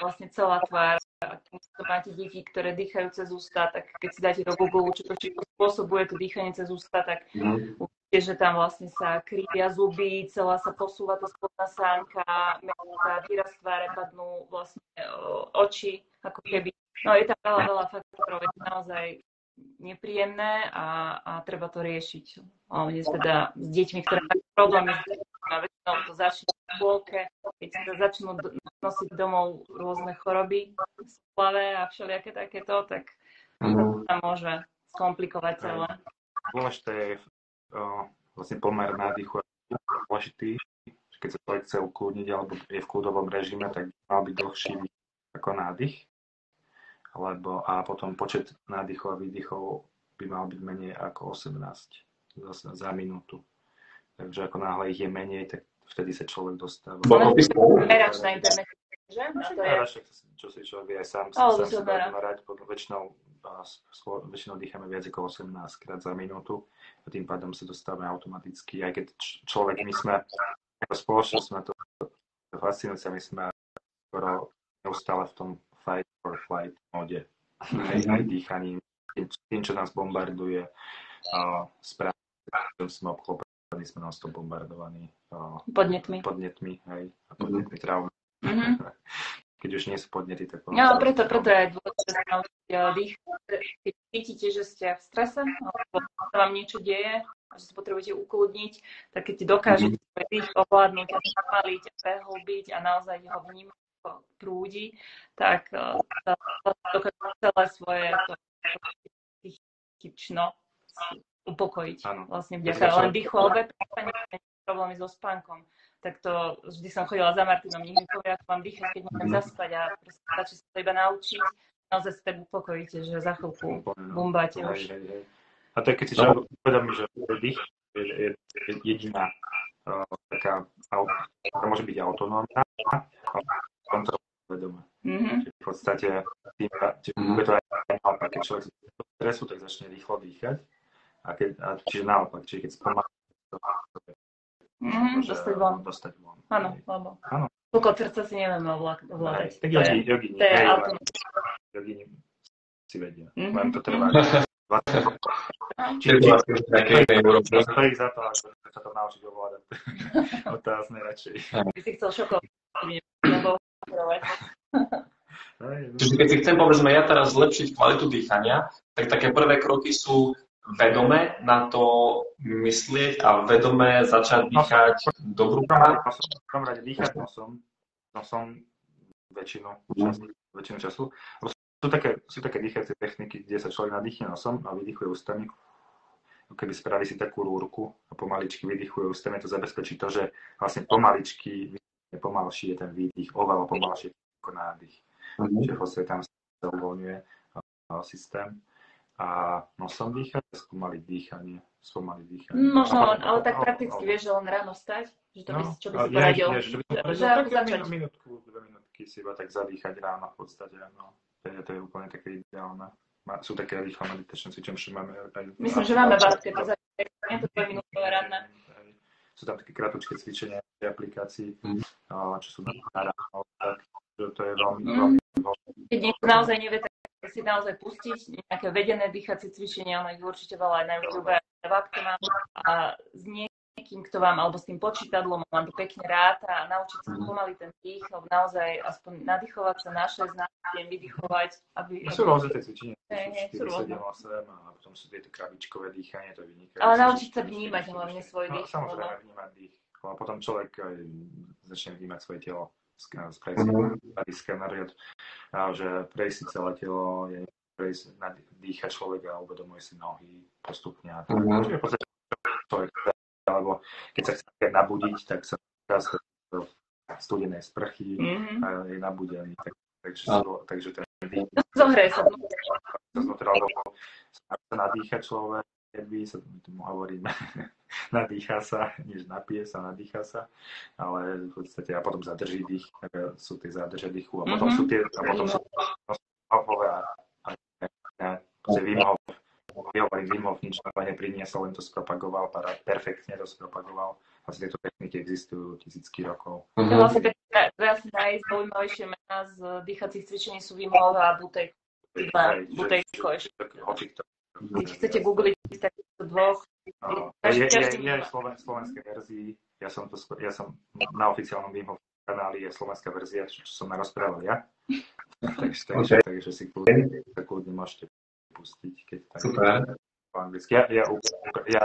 vlastne celá tvár. Ak máte deti, ktoré dýchajú cez ústa, tak keď si dáte do Google, čo to spôsobuje to dýchanie cez ústa, tak mm že tam vlastne sa krivia zuby, celá sa posúva to spodná sánka, tá výraz tváre padnú vlastne oči, ako keby. No je tam veľa, veľa faktorov, je to naozaj nepríjemné a, a treba to riešiť. Hlavne teda s deťmi, ktoré majú problémy s a väčšinou to začne škôlke, keď sa začnú nosiť domov rôzne choroby, splavé a všelijaké takéto, tak to sa môže skomplikovať celé. Dôležité je vlastne pomer nádychu dôležitý. Keď sa človek chce ukludniť alebo je v kľudovom režime, tak mal byť dlhší ako nádych. Alebo, a potom počet nádychov a výdychov by mal byť menej ako 18 za, za minútu. Takže ako náhle ich je menej, tak vtedy sa človek dostáva. Merač na internete, že? Čo si človek vie aj sám, sám sa merať, väčšinou väčšinou dýchame viac ako 18 krát za minútu a tým pádom sa dostávame automaticky, aj keď človek, my sme ako spoločnosť, sme to, to fascinujúce, my sme skoro neustále v tom fight or flight mode, aj, aj dýchaním, tým, čo nás bombarduje, uh, správne, sme obklopení, sme nás to bombardovaní uh, podnetmi, podnetmi, hej, a podnetmi traumami. Mm-hmm. keď už nie sú podnety, tak... No, preto, preto je dôležité naučiť eh, dýchať. Keď cítite, že ste v strese, alebo sa vám niečo deje, a že sa potrebujete ukludniť, tak keď dokážete mm-hmm. dých ovládnuť a prehlbiť a naozaj ho vnímať ako prúdi, tak uh, dokážete celé svoje psychično upokojiť. Ano. Vlastne vďaka len dýchu, alebo problémy so spánkom tak to vždy som chodila za Martinom, mi povie, ako mám dýchať, keď môžem zaspať a proste stačí sa to iba naučiť. Naozaj sa tak upokojíte, že za chvíľku bumbáte už. A to je, keď si človek uvedomí, že dých je, je, je jediná uh, taká, ktorá môže byť autonómna, vedomá. Mm-hmm. v podstate tým, že mm-hmm. to aj naopak, keď človek stresu, tak začne rýchlo dýchať. A keď, a, čiže naopak, čiže keď spomalí, Mm, dostať von. Dostať von. Áno, lebo Áno. Pokot srdca si nevieme ovládať. Tak jogi, jogi, to je jogi si vedia. Mm-hmm. Len to trvá. Čiže stojí za to, ako sa to naučiť ovládať. <laughs> Otázne radšej. By si chcel šokovať. Čiže keď si chcem, povedzme, ja teraz zlepšiť kvalitu dýchania, tak také prvé kroky sú vedome na to myslieť a vedome začať dýchať no, do brucha? V prvom rade dýchať nosom, nosom väčšinu, času, väčšinu času. Sú také, sú také dýchacie techniky, kde sa človek nadýchne nosom a vydychuje ústami. Keby spraví si takú rúrku a pomaličky vydychuje ústami, to zabezpečí to, že vlastne pomaličky, pomalší je ten výdych, oveľa pomalší ako nádych. Mm-hmm. Čiže vlastne tam sa uvoľňuje systém a nosom dýchať a spomaliť dýchanie. spomaliť dýchanie. Možno, len, ale tak prakticky vieš, že len ráno stať, že to by, No, čo by si poradil. ja- že by som poradil, minútku, dve minútky si iba tak zadýchať ráno v podstate. No. To, je, to je úplne také ideálne. Sú také rýchle meditačné cvičenia, že máme aj... Myslím, že máme basket, to nie to dvojminútové ranné. Hej. Sú tam také kratučké cvičenia v aplikácii, Mhm. čo sú na ráno, tak že to je veľmi, Mm. veľmi, veľmi Keď niekto naozaj nevie, si naozaj pustiť nejaké vedené dýchacie cvičenia, ono ich určite veľa aj na YouTube, aj v mám. A s niekým, kto vám, alebo s tým počítadlom, vám to pekne ráta a naučiť sa pomaly ten dých, naozaj aspoň nadýchovať sa na 6, na 7, vydychovať, aby... Sú rôzne tie cvičenia, Hej, hej, sú sú 4, rôzne. 7, 8 a potom sú tieto krabičkové dýchanie, to je vynikajúce. Ale naučiť sa vnímať hlavne svoj No, dých. samozrejme lebo- vnímať dých. A potom človek aj začne vnímať svoje telo. Mhm. Spraví skener, a že prejsť si celé telo, je prejsť, dýcha človek a uvedomuje si nohy postupne. A tak. Mhm. Čiže v podstate človek, alebo keď sa chce nabudiť, tak sa často do studenej sprchy Mhm. a je nabudený. Tak, takže, Áno. takže ten dých Zohrej sa. sa nadýcha človek, keby sa tomu hovoríme, nadýcha sa, než napije sa, nadýcha sa, ale v podstate a potom zadrží dých, sú tie zádrže dýchu a potom Mhm. sú tie, a potom sú Hoffové a, a, a, a Hof, hovorím, Hof nič nové nepriniesol, len to spropagoval, para, perfektne to spropagoval. Vlastne tieto techniky existujú tisícky rokov. Mhm. vlastne asi najzaujímavejšie mená z dýchacích cvičení sú Hof a Butej. Dva, Hej, že- Butejko ešte. Keď chcete googliť takýchto dvoch, No, je, je, je, má. sloven, slovenskej verzii, ja som, to, ja som na oficiálnom Wim Hof kanáli je slovenská verzia, čo, čo som narozprával ja. <laughs> takže, takže, Okay. takže si kľudne, kľudne môžete pustiť, keď tak Super. po anglicky. Ja, ja, ja, ja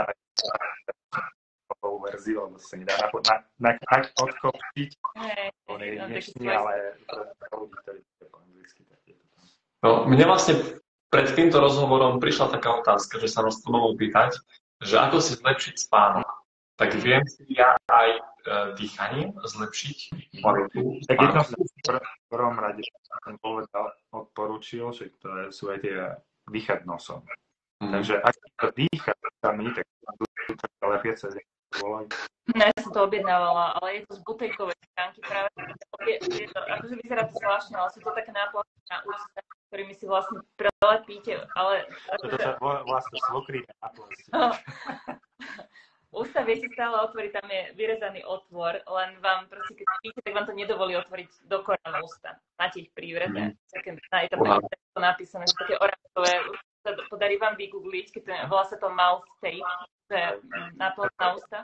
novú verziu, lebo sa nedá na, na, na, na odkopčiť, hej, on je no, dnešný, ale pre, ľudí, ktorí to po anglicky, tak je to tam. No, mne vlastne pred týmto rozhovorom prišla taká otázka, že sa nás to mohol pýtať, že ako si zlepšiť spánok. Tak viem si ja aj e, dýchaním zlepšiť kvalitu Tak jedno spánku. v pr- v prvom rade som povedal, odporúčil, že to je- sú aj tie dýchať nosom. Mhm. Takže ak to dýcha sami, tak budú také lepiace volajú. No, ja som to objednávala, ale je to z butejkovej stránky práve. Je, je to, akože vyzerá to zvláštne, ale sú to také náplasty na ústa, ktorými si vlastne prelepíte, ale To akože, sa vlastne na plosti. ústa viete stále otvoriť, tam je vyrezaný otvor, len vám proste, keď píte, tak vám to nedovolí otvoriť do korana ústa. Máte ich privreté. Také, je tam Wow. také to napísané, že také oranžové. Sa Podarí vám vygoogliť, keď to je, volá sa to mouth tape, to je mm, náplň na ústa.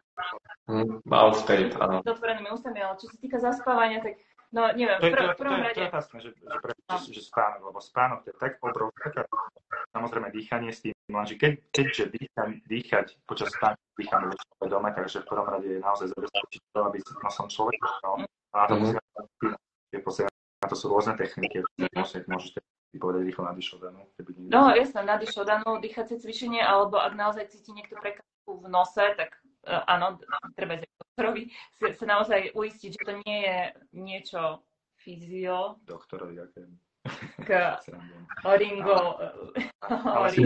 Mhm. Mouth tape, áno. s otvorenými ústami, ale čo sa týka zaspávania, tak no neviem, To je, v, to, v prvom to, je, to rade, je jasné, že, že, pre, že, že spánok, lebo spánok to je tak obrovská, samozrejme dýchanie s tým, lenže keď, keďže dýcham, dýchať počas spánku dýchame vo vedome, takže v prvom rade je naozaj zabezpečiť to, aby si nosom človek dýchal. A na to Mhm. musíme na to sú rôzne techniky, môžete, môžete povedať rýchlo keby niekto- no jasné, nadišodanú dýchacie cvičenie, alebo ak naozaj cíti niekto prekážku v nose, tak áno, treba doktorovi, sa, naozaj uistiť, že to nie je niečo fyzio, Doktorovi, aké k oringo, Ale <laughs>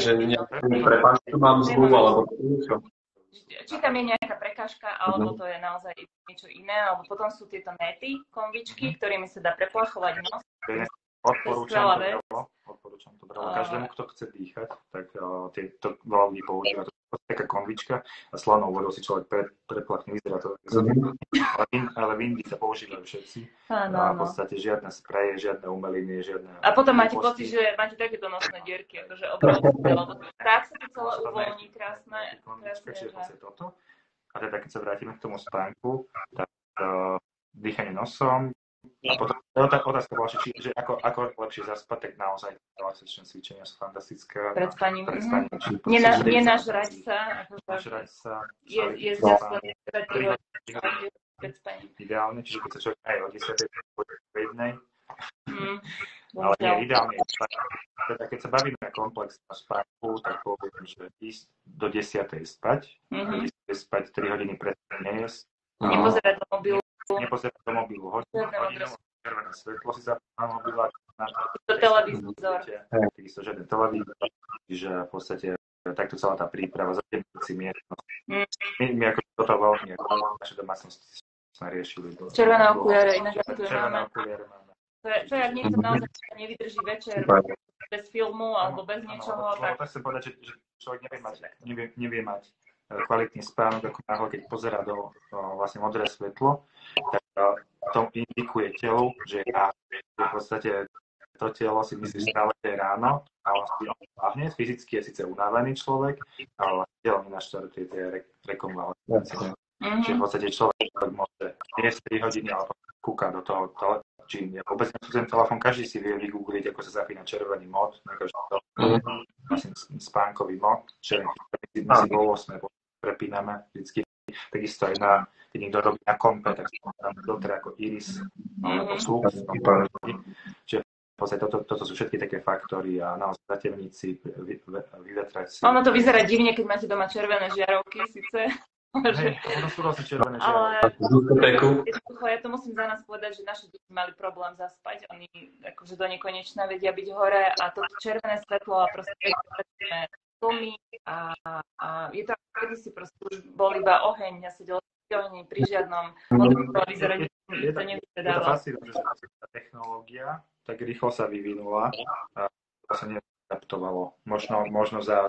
že nejakú prepáčku mám zlú, alebo či tam je nejaká prekážka, alebo to je naozaj niečo iné, alebo potom sú tieto nety, konvičky, ktorými sa dá preplachovať nos. Odporúčam to bravo, odporúčam to bravo. A- Každému, kto chce dýchať, tak uh, tie, to ľudí používa. Je taká konvička a slanou vodou si človek pre, preplachne, vyzerá to Mhm. ale, in, ale v Indii sa používajú všetci. Áno, a v podstate žiadne spreje, žiadne umeliny, žiadne... A potom máte pocit, že máte takéto nosné dierky, akože obrovské, lebo tak sa to celé uvoľní krásne, Konvička, krásne, čiže že... vlastne toto. A teda keď sa vrátime k tomu spánku, tak uh, dýchanie nosom, a potom otá- otázka bola, či, že ako, ako lepšie zaspať, tak naozaj relaxačné cvičenia sú fantastické. Pred spaním. Pred mhm. spaním. či Nena, nenažrať sa, akože Nažrať sa. je, je spánok. aspoň 3 hodiny pred spaním. Ideálne, čiže keď sa človek aj o 10. po jednej, Mm, ale nie, ideálne je. Teda keď sa bavíme o komplexnom spánku, tak poviem, že ísť do 10. spať, Mhm. ísť spať 3 hodiny pred nejesť. Nepozerať do mobilu, nepozerať do mobilu hodinu, hodinu, červené svetlo si zapnúť na mobila, do televízor. takisto televízor, čiže v podstate takto celá tá príprava, zatemnici miestnosť. Mm. My, my ako toto veľmi, naše domácnosti sme riešili. Červené okuliare, inak ako tu Červené máme. okuliare máme. To je, to je, ak niekto naozaj nevydrží večer bez filmu alebo bez niečoho, tak to chcem povedať, že, že človek nevie mať, nevie, nevie mať kvalitný spánok, ako náhle, keď pozera do vlastne modré svetlo, tak to indikuje telu, že ja v podstate to telo si myslí stále, že je ráno, a vlastne on váhne, fyzicky je síce unavený človek, ale telo nenaštvaruje tie re- rekonvalescencie. Čiže v podstate človek môže nie 3 hodiny, ale kúka do toho, toho čím ja vôbec ten telefón, každý si vie vygoogliť, ako sa zapína červený mod, na každý vlastne spánkový mod, červený, si vo 8 prepíname vždycky, takisto aj na, keď niekto robí na kompe, tak sa tam filtre ako iris, alebo slúb, čiže v podstate toto, toto sú všetky také faktory a naozaj vy, vy, vyvetrať si. Ono to vyzerá divne, keď máte doma červené žiarovky, síce. Hej, sú červené Ale ja to musím za nás povedať, že naše deti mali problém zaspať. Oni akože do nekonečna vedia byť hore a toto červené svetlo a proste tlmy a, a je to ako kedy si proste už bol iba oheň a sedel pri ohni pri žiadnom modrom televízore, Je to- je to fascinujúce, že tá technológia tak rýchlo sa vyvinula a to sa neadaptovalo. Možno, možno za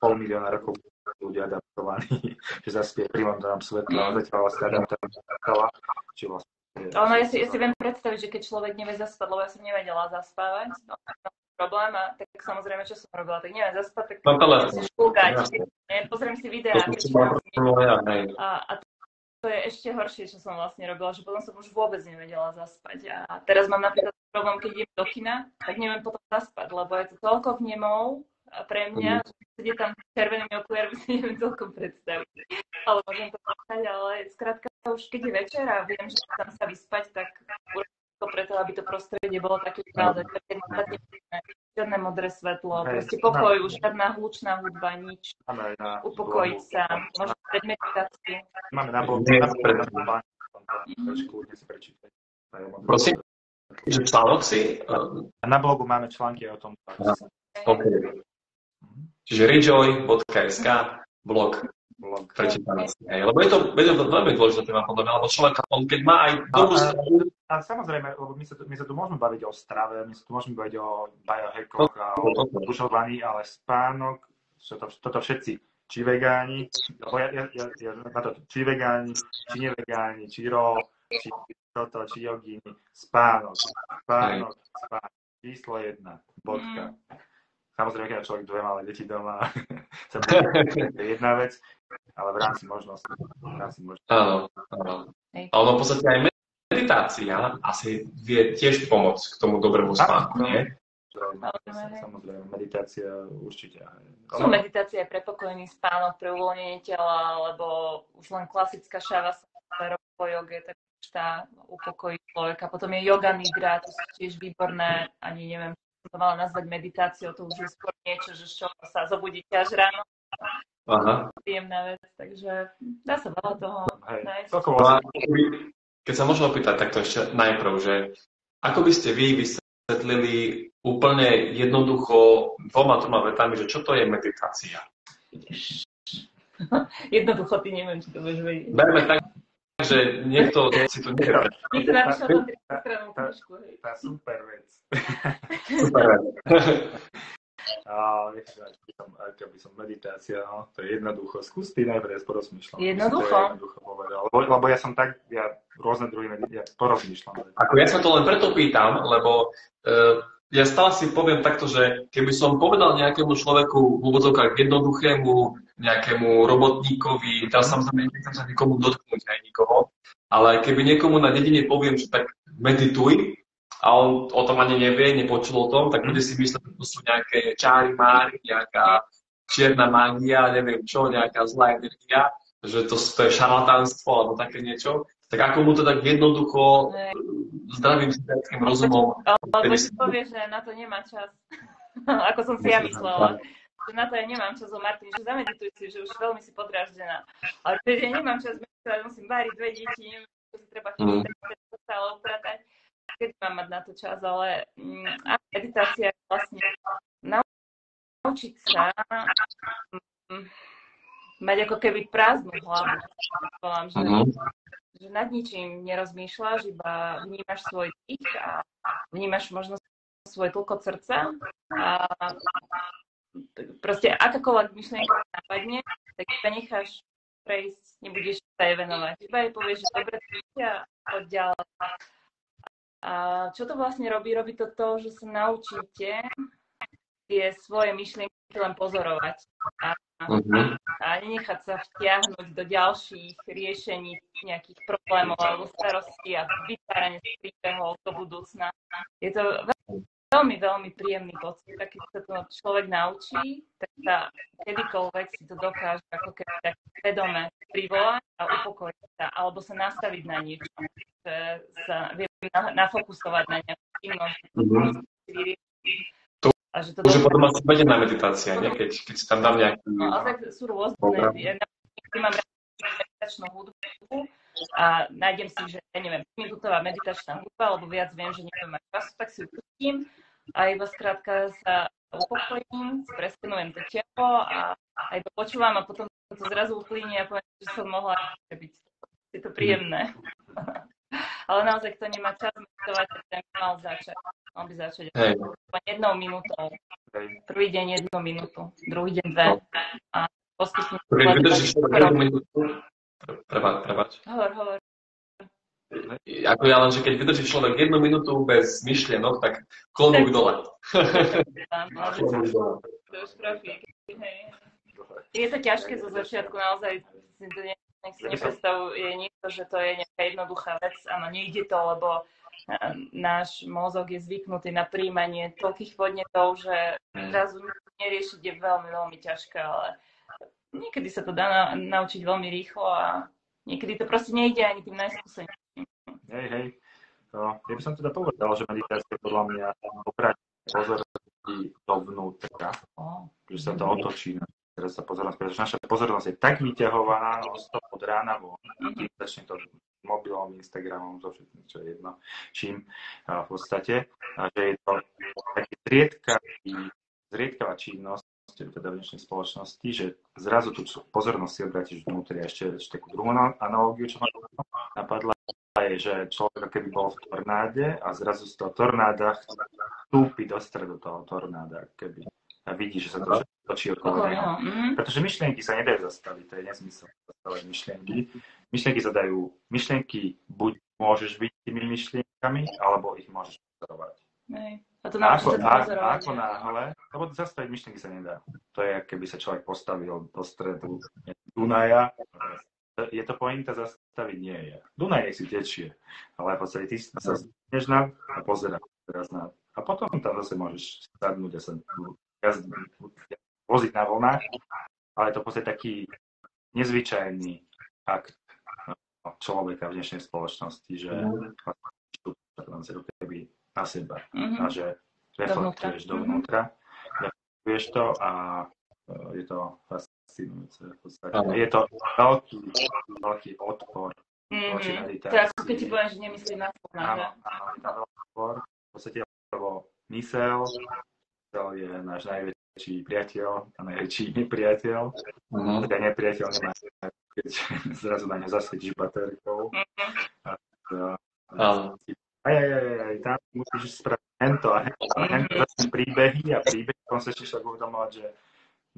pol milióna rokov ľudia adaptovaní, <laughs> že zaspie pri modrom svetle, ale zatiaľ vlastne adaptovala, či vlastne Ono, ja si, ja si viem predstaviť, že keď človek nevie zaspať, lebo ja som nevedela zaspávať, no, problém a tak samozrejme, čo som robila, tak neviem zaspať, tak No, telefón. musíš kúkať, Jasne. ne, pozriem si videá, To hej. a, a to je ešte horšie, čo som vlastne robila, že potom som už vôbec nevedela zaspať. A teraz mám napríklad problém, keď idem do kina, tak neviem potom zaspať, lebo je to toľko vnemov a pre mňa, že sedieť tam s červenými okuliarmi <laughs> si neviem celkom predstaviť. Ale môžem to povedať, ale skrátka už keď je večer a viem, že tam sa vyspať, tak preto, aby to prostredie bolo také, naozaj žiadne modré svetlo, proste pokoj, už žiadna hlučná hudba, nič. na Upokojiť sa, možno dať meditáciu. Máme na blogu. Prosím? Že článok si? A na blogu máme články o tom. OK. Čiže rejoy.sk, blog, Blog. prečítané si. Hej, lebo je to, je to veľmi dôležitá téma podľa mňa, lebo človek, on keď má aj dobrú A- a- samozrejme, lebo my sa, tu, my sa tu môžeme baviť o strave, my sa tu môžeme baviť o biohackoch a o dušovaní, ale spánok, čo to, toto všetci, či vegáni, lebo ja, ja, ja, ja na to, či vegáni, či nevegáni, či raw, či toto, či jogíni, spánok, spánok, spánok, číslo jedna, bodka. Samozrejme, keď má človek dve malé deti doma, <laughs> sa <laughs> to je jedna vec, ale v rámci možnosti, v rámci možnosti. áno, áno. A ono v podstate aj meditácia asi vie tiež pomôcť k tomu dobrému spánku, nie? Samozrejme, samozrejme, meditácia určite. Sú meditácie pre pokojný spánok, pre uvoľnenie tela, alebo už len klasická šava po joge, tak už tá upokojí človeka. Potom je yoga nidra, to sú tiež výborné, ani neviem, to mala nazvať meditáciou, to už je skôr niečo, že čo sa zobudíte až ráno, Aha. príjemná vec, takže dá sa veľa toho Hej, nájsť. No keby- Keď sa môžem opýtať takto ešte najprv, že ako by ste vy vysvetlili úplne jednoducho dvoma, troma vetami, že čo to je meditácia? <laughs> Jednoducho, ty neviem, či to budeš vedieť. Berme tak, že niekto si to nevie. Niekto napíšel tam 30 stranu knižku, hej. tá super vec. Super. <laughs> A že aká by som, aká by som meditácia, no, to je jednoducho. Skús ty najprv, ja porozmýšľam. Jednoducho? Je jednoducho povedal. Lebo, lebo ja som tak, ja rôzne druhy meditácie, ja porozmýšľam. Ako ja sa to len preto pýtam, lebo uh, ja stále si poviem takto, že keby som povedal nejakému človeku v úvodzovkách jednoduchému, nejakému robotníkovi, teraz samozrejme nechcem sa nikomu dotknúť aj nikoho, ale keby niekomu na dedine poviem, že tak medituj, a on o tom ani nevie, nepočul o tom, tak bude si myslieť, že to sú nejaké čáry máry, nejaká čierna mágia, neviem čo, nejaká zlá energia, že to, to je šarlatánstvo alebo také niečo. Tak ako mu to tak jednoducho, Hej. zdravým sebeckým rozumom, Alebo si- povie, že na to nemá čas. <laughs> Ako som si ja myslela. Že na to ja nemám čas o Martin, že zamedituj si, že už veľmi si podráždená. Ale že ja nemám čas musím váriť dve deti, neviem, čo si treba Mm. chystať, mm. stále upratať. Keď mám mať na to čas, ale mm, a meditácia je vlastne naučiť sa um, mať ako keby prázdnu hlavu. Volám, že, uh-huh. že nad ničím nerozmýšľaš, iba vnímaš svoj dých a vnímaš možno svoj tlkot srdca a proste akákoľvek myšlienka napadne, tak iba necháš prejsť, nebudeš sa jej venovať. Iba jej povieš, že dobre, a poď ďalej. A čo to vlastne robí? Robí to to, že sa naučíte tie svoje myšlienky len pozorovať. A Uh-huh. A nenechať sa vtiahnuť do ďalších riešení nejakých problémov alebo starostí a vytváranie príbehov do budúcna. Je to veľmi, veľmi príjemný pocit. keď sa to človek naučí, tak sa kedykoľvek si to dokáže ako keby tak vedome privolať a upokojiť sa, alebo sa nastaviť na niečo, že sa vie nafokusovať na nejakú činnosť, uh-huh. A že to Už potom asi vedená meditácia, nie? Keď, keď si tam dám nejaký... No, ale tak sú rôzne. Ja mám meditačnú hudbu a nájdem si, že, ja neviem, minútová meditačná hudba, alebo viac viem, že nebudem mať času, tak si ju pustím a iba skrátka sa upokojím, preskenujem to telo a, a iba počúvam a potom to zrazu uplynie a poviem, že som mohla byť. Je to príjemné. <laughs> Ale naozaj, kto nemá čas meditovať, tak ten mal začať. Mal by začať hey. jednou minútou. Prvý deň jednu minútu, druhý deň dve. No. A postupne... Prvý vydržíš jednu minútu. Prebač. Hovor, hovor. Ako ja len, že keď vydrží človek jednu minútu bez myšlienok, tak klobúk dole. To už profík. Je to ťažké zo začiatku, naozaj si to nech si nepredstavuje niekto, že to je nejaká jednoduchá vec. Áno, nejde to, lebo e, náš mozog je zvyknutý na príjmanie toľkých podnetov, že mm. zrazu neriešiť je veľmi, veľmi ťažké, ale niekedy sa to dá na, naučiť veľmi rýchlo a niekedy to proste nejde ani tým najskúsenejším. Hej, hej. No, ja by som teda povedal, že meditácia podľa mňa obrať pozornosti dovnútra, oh. že sa to otočí teraz sa pozornosť, pretože naša pozornosť je tak vyťahovaná od rána von, tým začne to mobilom, Instagramom, so všetkým, čo je jedno, čím v podstate, že je to taký zriedkavý, zriedkavá činnosť teda v dnešnej spoločnosti, že zrazu tú pozornosť si obrátiš vnútri. A ešte, ešte takú druhú analogiu, čo ma napadla, je, že človek keby bol v tornáde a zrazu z toho tornáda vstúpi do stredu toho tornáda, keby a vidí, že sa to točí okolo neho. Mm-hmm. Pretože myšlienky sa nedajú zastaviť, to je nezmysel zastavať myšlienky. Myšlienky sa dajú, myšlienky buď môžeš byť tými myšlienkami, alebo ich môžeš pozorovať. A to a ako, a, ako náhle, lebo zastaviť myšlienky sa nedá. To je, keby sa človek postavil do stredu Dunaja. Je to pointa zastaviť? Nie je. Dunaj si tečie, ale v podstate ty sa stiahneš na a pozeráš teraz na a potom tam zase môžeš sadnúť a sa jazd, voziť na vlnách, ale je to v podstate taký nezvyčajný akt no, človeka v dnešnej spoločnosti, že mm. keby na seba mm-hmm. a že reflektuješ dovnútra, reflektuješ to a e, je to fascinujúce. V podstate. Je to veľký, veľký odpor mm-hmm. To je ako keď ti poviem, že nemyslím na seba. Áno, áno, odpor. V podstate lebo mysel, je náš najväčší priateľ a najväčší nepriateľ. Uh-huh. Teda nepriateľ nemá, keď <laughs> zrazu na ňu zasvietíš baterkou. A, a, aj, aj, musíš spraviť hento a hento, a hento príbehy a príbehy, potom sa ešte však uvedomovať, že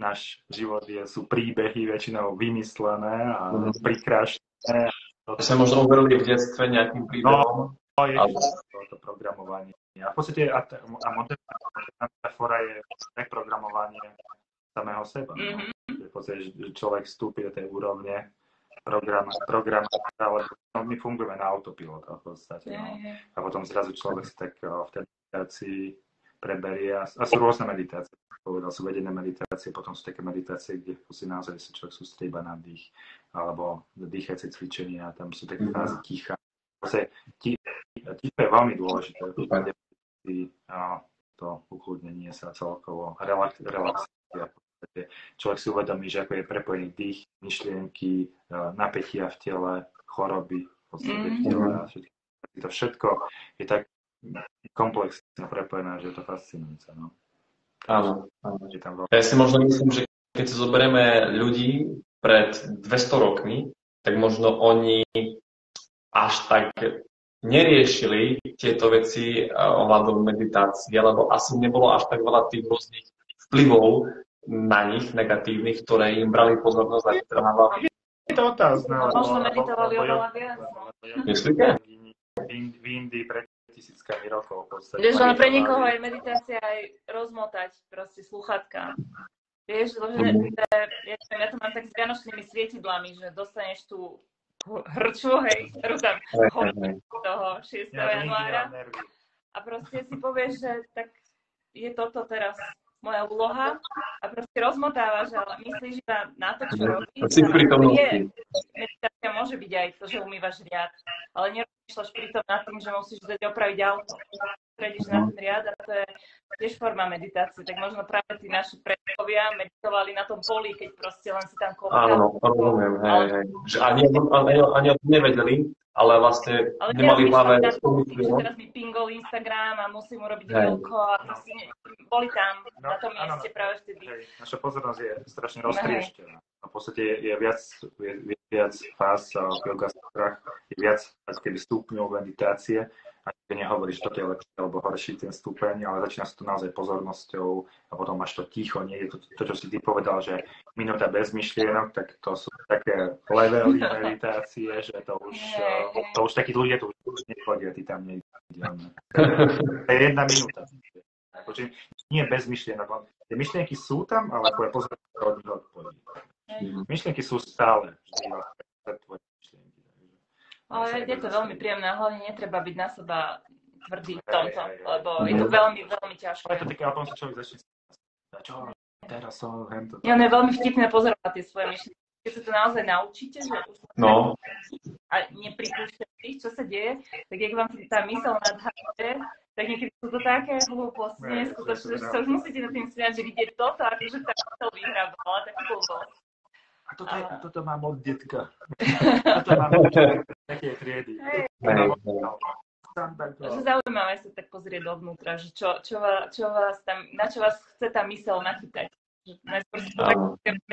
náš život je, sú príbehy väčšinou vymyslené a uh-huh. prikrášené. To sme možno uverili v detstve nejakým príbehom. No, je to programovanie a v podstate a, a moderná metafora je preprogramovanie samého seba. Mm-hmm. V podstate, že človek vstúpi do tej úrovne program, program ale no, my fungujeme na autopilot v podstate. No. A potom zrazu človek si tak v tej meditácii preberie a, a sú rôzne meditácie. Povedal, sú vedené meditácie, potom sú také meditácie, kde si naozaj sa človek sústredí na dých, alebo dýchacie cvičenia, tam sú také mm-hmm. fázy ticha. Ticho je veľmi dôležité to ukludnenie sa celkovo, relax, relaxácia. Človek si uvedomí, že ako je prepojený dých, myšlienky, napätia v tele, choroby v podstate v tele a všetko. To všetko je tak komplexne prepojené, že je to fascinujúce. No. Áno, áno. Ja si možno myslím, že keď si zoberieme ľudí pred 200 rokmi, tak možno oni až tak neriešili tieto veci eh, ohľadom meditácie, lebo asi nebolo až tak veľa tých rôznych vplyvov na nich negatívnych, ktoré im brali pozornosť a vytrhávali. Je to otázne. Možno meditovali oveľa viac. Myslíte? V Indii pred tisíckami rokov. Vieš, ale pre niekoho je meditácia aj rozmotať proste sluchatka. Vieš, že, mm. ja, ja to mám tak s vianočnými svietidlami, že dostaneš tú hrču, hej, ktorú tam toho 6. januára. A proste si povieš, že tak je toto teraz moja úloha a proste rozmotávaš, ale myslíš iba na to, čo robíš. Meditácia môže byť aj to, že umývaš riad, ale nerozmýšľaš pritom nad tým, že musíš zdať opraviť auto. Predíš na ten riad a to je tiež forma meditácie. Tak možno práve tí naši predkovia meditovali na tom poli, keď proste len si tam kopali. Áno, rozumiem, hej, hej. Že ani, ani, ani o tom nevedeli, ale vlastne ale nemali v hlave... Teraz mi pingol Instagram a musím urobiť veľko a proste ne, boli tam no, na tom mieste áno, práve vtedy. Hej, naša pozornosť je strašne roztrieštená. V podstate je, je viac, je, je viac fáz v yoga je viac keby stupňov meditácie a ty nehovoríš, toto je lepšie alebo horší ten stupeň, ale začína sa to naozaj pozornosťou a potom máš to ticho, nie je to, to čo si ty povedal, že minúta bez myšlienok, tak to sú také levely <laughs> meditácie, že to už, to už takí ľudia tu už nechodia, ty tam nevidia. <laughs> To je jedna minúta. Akože nie bez myšlienok, tie myšlienky sú tam, ale tvoje pozornosť od nich odpojí. Myšlienky sú stále vždy tvoje ale je to veľmi príjemné, hlavne netreba byť na seba tvrdý v tomto, lebo je to veľmi, veľmi ťažké. Je to také, a potom sa človek začne čo teraz som hento. Ja, je veľmi vtipné pozorovať tie svoje myšlienky. Keď sa to naozaj naučíte, že už no. a nepripúšťate, čo sa deje, tak jak vám tá mysel nadhádže, tak niekedy sú to také hlúposti, neskutočné, že sa už musíte na tým smiať, že vidieť toto, akože tá mysel vyhrábala, takú hlúposť. A toto, je, a toto mám od detka. toto mám od také triedy. Hey. Že zaujímavé sa tak pozrieť dovnútra, že čo, čo, vás, čo vás tam, na čo vás chce tá mysel nachytať. Najskôr si to tak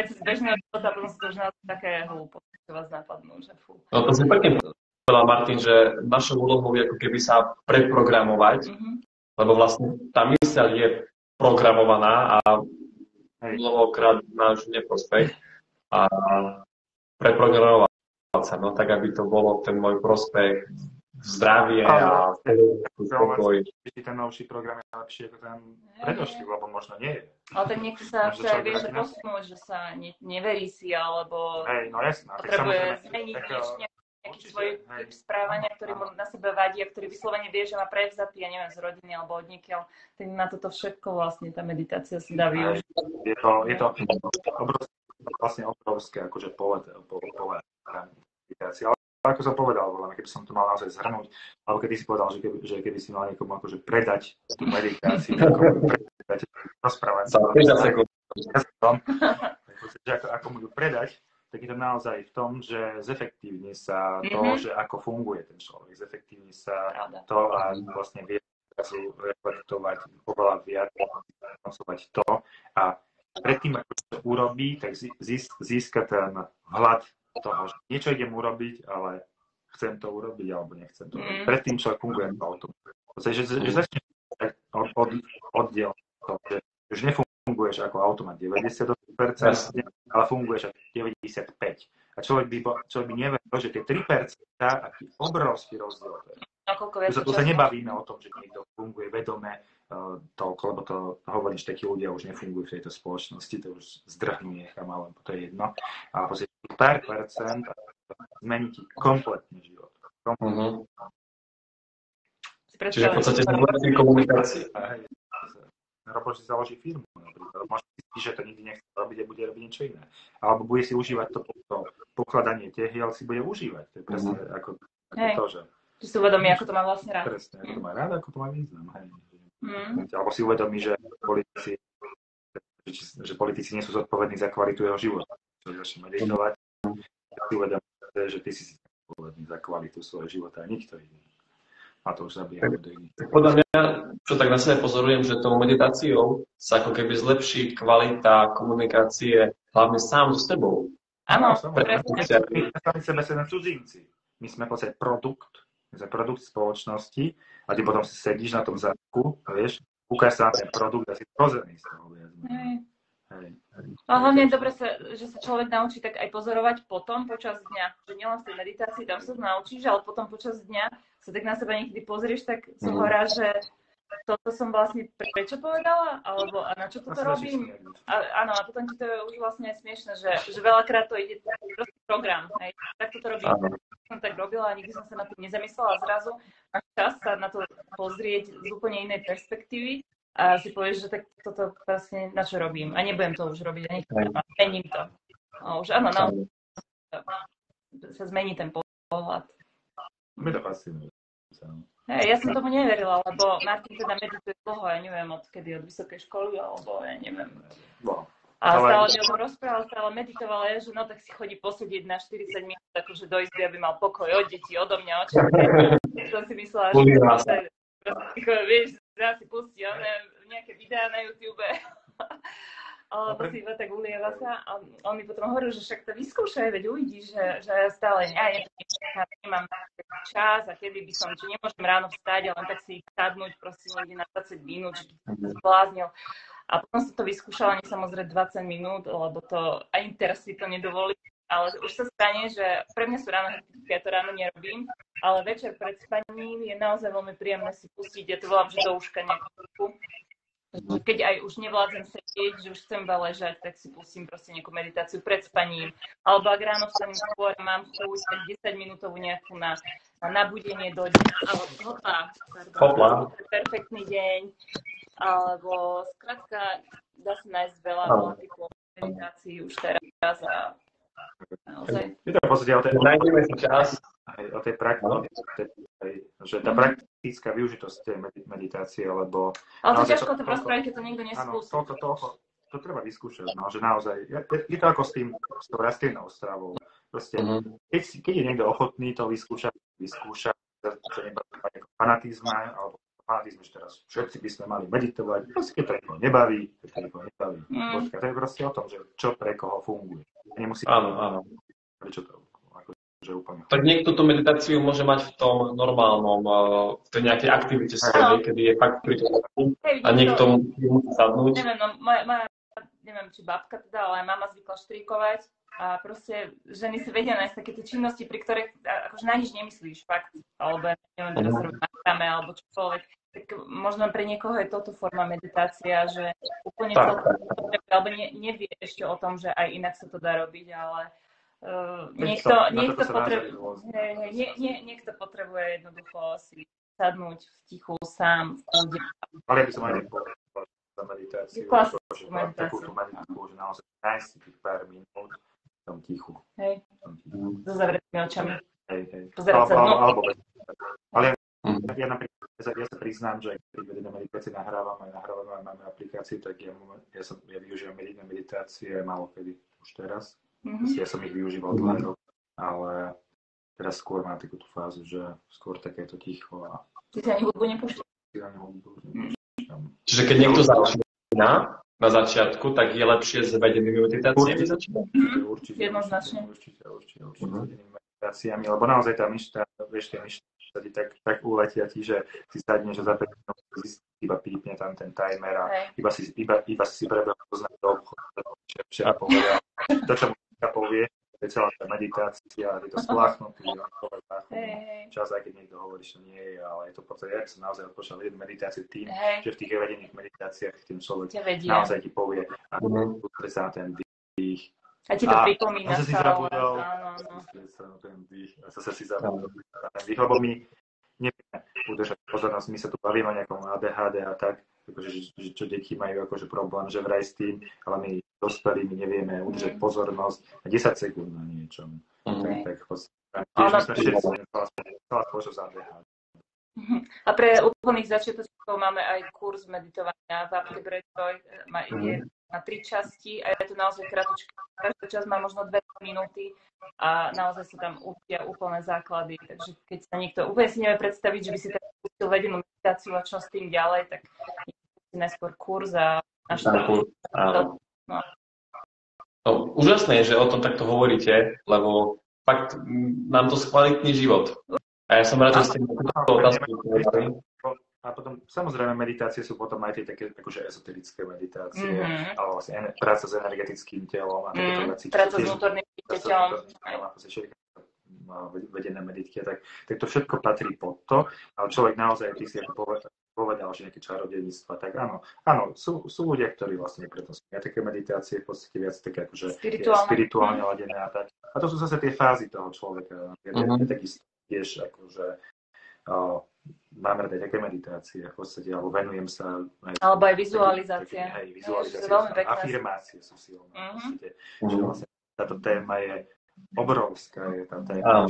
z bežného života, potom si to už také hlúposti, čo vás napadnú, že fú. No to si pekne povedal, Martin, že našou úlohou je ako keby sa preprogramovať, mm-hmm. lebo vlastne tá myseľ je programovaná a mnohokrát náš neprospech a preprogramovať sa, no tak aby to bolo ten môj prospech zdravie a pokoj. Ten novší program je lepší ako ten predošlý, lebo možno nie je. Ale tak niekto sa však vie, že posunúť, že sa ne, neverí si, alebo Hej, no jasná, potrebuje zmeniť tak, nejaký, nejaký svoj typ správania, ktorý mu na sebe vadí a ktorý vyslovene vie, že má prevzatý, ja neviem, z rodiny alebo od niekiaľ. Tak na toto všetko vlastne tá meditácia si dá využiť. Je to, je to obrovské vlastne obrovské akože pole, pole, pole. Ale ako som povedal, keby som to mal naozaj zhrnúť, alebo keby si povedal, že keby, že keby si mal niekomu akože predať tú meditáciu, <laughs> predať, rozprávať sa, že ako, ako mu ju predať, tak je to naozaj v tom, že zefektívni sa to, mm-hmm. že ako funguje ten človek, zefektívni sa to a vlastne vie reflektovať oveľa viac, to a predtým, ako to urobí, tak získa ten vhľad toho, že niečo idem urobiť, ale chcem to urobiť alebo nechcem to urobiť. Mm. Predtým človek funguje ako automat. Že, že, že začne od, od, oddiel to, že už nefunguješ ako automat 90%, ale funguješ ako 95%. A človek by, človek by nevedel, že tie 3% aký obrovský rozdiel to je. Tu sa, tu sa nebavíme o tom, že niekto funguje vedome, toľko, lebo to hovoríš, takí ľudia už nefungujú v tejto spoločnosti, to už zdrhnú nechám, alebo to je jedno. A proste pár percent zmení ti kompletný život. Kompletný. Uh-huh. Čiže v podstate zlepší komunikácii. Robo si založí firmu napríklad. Možno si že to nikdy nechce robiť a bude robiť niečo iné. Alebo bude si užívať to, to pokladanie tehiel, si bude užívať. To je presne uh-huh. ako, ako to, že... Že si uvedomí, ako to má vlastne rád. Presne, ako to má rád, ako to má význam. Hej. Mm. Alebo si uvedomí, že politici, že politici nie sú zodpovední za kvalitu jeho života. Čo začne meditovať, si uvedomí, že ty si zodpovedný za kvalitu svojho života a nikto iný. a to už zabíja Tak podľa mňa, čo tak na sebe pozorujem, že tou meditáciou sa ako keby zlepší kvalita komunikácie hlavne sám so sebou. Áno, presne. My sme cudzinci. My sme v podstate produkt, my sme produkt spoločnosti a ty potom sedíš na tom zadku, vieš, ukáž sa na ten produkt a si rozený z toho. Hej. Hej. A hlavne je dobre, sa, že sa človek naučí tak aj pozorovať potom počas dňa. Že nielen v tej meditácii, tam sa naučíš, ale potom počas dňa sa tak na seba niekedy pozrieš, tak som mm. horá, že toto som vlastne prečo povedala, alebo a na čo toto robím. A, áno, a potom ti to je už vlastne smiešne, že, že veľakrát to ide proste program. Hej. Tak to robím. Som tak robila a nikdy som sa na tým nezamyslela a zrazu máš čas sa na to pozrieť z úplne inej perspektívy a si povieš, že tak toto vlastne na čo robím a nebudem to už robiť ani zmením to. A už áno, no, sa zmení ten pohľad. Mi to fascinuje. Hey, ja som tomu neverila, lebo Martin teda medituje dlho, ja neviem odkedy, od vysokej školy, alebo ja neviem. No. A stále mi o tom rozprával, stále meditoval, ja, že no tak si chodí posediť na 40 minút, akože do izby, aby mal pokoj od detí, odo mňa, od som si myslela, že vieš, ja si pustí nejaké videá na YouTube, alebo si iba tak ulieva sa. A on mi potom hovoril, že však to vyskúšaj, veď uvidíš, že, že stále ja, nemám čas a kedy by som, či nemôžem ráno vstať a len tak si sadnúť prosím niekde na 20 minút, či som zbláznil. A potom som to vyskúšala, ani samozrejme 20 minút, lebo to aj teraz si to nedovolí ale už sa stane, že pre mňa sú ráno, ja to ráno nerobím, ale večer pred spaním je naozaj veľmi príjemné si pustiť, ja to volám, že do uška nejakú keď aj už nevládzem sedieť, že už chcem ležať, tak si pustím proste nejakú meditáciu pred spaním. Alebo ak ráno vstanem skôr, mám chuť, tak 10 minútovú nejakú na, na nabudenie do dňa. Alebo hopa, pardon, perfektný deň. Alebo skrátka, dá sa nájsť veľa typov meditácií už teraz a je to v podstate o tej, Nájdeme si čas. Aj, o tej praktike, že tá praktická využitosť tej meditácie, lebo... Ale to ťažko to rozprávať, keď to niekto neskúsi. Áno, to, to, to, to treba vyskúšať, no, že naozaj, je, je to ako s tým, s tou rastlinnou stravou. Proste, uh-huh. keď, keď je niekto ochotný to vyskúšať, vyskúšať, to nebaví fanatizma, alebo fanatizme, že teraz všetci by sme mali meditovať, proste keď to niekoho nebaví, keď to niekoho nebaví. Mm. To je proste o tom, že čo pre koho funguje. Nemusí áno, áno. Prečo to že úplne. Tak niekto tú meditáciu môže mať v tom normálnom, eh, v tej nejakej aktivite svojej, kedy je fakt pri a niekto musí sadnúť. Neviem, no, moja, moja, neviem, či babka teda, ale aj mama zvykla štrikovať a proste ženy si vedia nájsť takéto činnosti, pri ktorých akože na nič nemyslíš fakt, alebo neviem, teraz robiť na alebo čokoľvek tak možno pre niekoho je toto forma meditácia, že úplne to, alebo ne, nevie ešte o tom, že aj inak sa to dá robiť, ale uh, niekto, niekto, potrebuje, nie, nie, niekto potrebuje jednoducho si sadnúť v tichu sám, v kľude. Ale by som aj nepovedal za meditáciu, že takúto meditáciu, že naozaj nájsť si tých pár minút v tom tichu. Hej, so zavretými očami. Hej, hej. Pozerať sa alebo, ale ja napríklad ja sa priznám, že keď vedeme meditácie nahrávam aj nahrávam aj máme aplikácie, tak ja, ja, som, ja využívam meditácie málo kedy už teraz. Mm-hmm. Ja som ich využíval dva mm-hmm. roky, ale teraz skôr mám takú tú fázu, že skôr takéto ticho a... Ty si ani hudbu nepúšťaš? Čiže keď niekto začína na začiatku, tak je lepšie s vedenými meditáciami začínať? Mm-hmm. Určite, Jednoznačne. Určite, určite, určite, určite mm-hmm. meditáciami, lebo naozaj tá myšľa, vieš, tie myšľa sa ti tak, tak uletia ti, že si sadne, že za 5 minút iba pípne tam ten timer a iba si, iba, iba si prebehol poznať do obchodu, čo včera povedal. To, čo mu povie, to je celá tá meditácia, je to spláchnutý, <laughs> čas, aj keď niekto hovorí, že nie je, ale je to v podstate, ja som naozaj odpočal jednu meditáciu tým, hey. že v tých vedených meditáciách tým človek naozaj ti povie a mm-hmm. sa na ten a ti to a, pripomína a si zabudol, áno, zase si zabudol na ten dých, lebo my nevieme udržať pozornosť, my sa tu bavíme o nejakom ADHD a tak, akože, že, čo deti majú akože problém, že vraj s tým, ale my dospelí my nevieme udržať mm. pozornosť na 10 sekúnd na niečom. Tak, tak v podstate, tiež my sme všetci celá spoločnosť ADHD. Mhm. A pre úplných začiatočníkov máme aj kurz meditovania v Apple je na tri časti a je to naozaj kratučké. Každá časť má možno dve minúty a naozaj sa tam učia úplné základy. Takže keď sa niekto úplne si nevie predstaviť, že by si tak tú vedenú meditáciu a čo s tým ďalej, tak najskôr kurz a náš no. no, úžasné je, že o tom takto hovoríte, lebo fakt nám to skvalitní život. A ja som rád, že ste mi otázku a potom, samozrejme, meditácie sú potom aj tie také akože ezoterické meditácie, mm-hmm. alebo vlastne práca s energetickým telom a takéto mm, veci. Práca s vnútorným telom. vedené meditky, tak, tak to všetko patrí pod to, ale človek naozaj, ty si ako povedal, povedal že nejaké čarodejníctva, tak áno, áno, sú, sú ľudia, ktorí vlastne preto sú také meditácie, v podstate viac také akože spirituálne, spirituálne ladené a tak. A to sú zase tie fázy toho človeka. Ja, mm-hmm. ja takisto tiež akože uh, mám rada také meditácie v podstate, alebo venujem sa... Aj, alebo aj vizualizácie. Hej, vizualizácie, veľmi pekné. afirmácie sú silné. Mm-hmm. Vlastne táto téma je obrovská, je tam téma,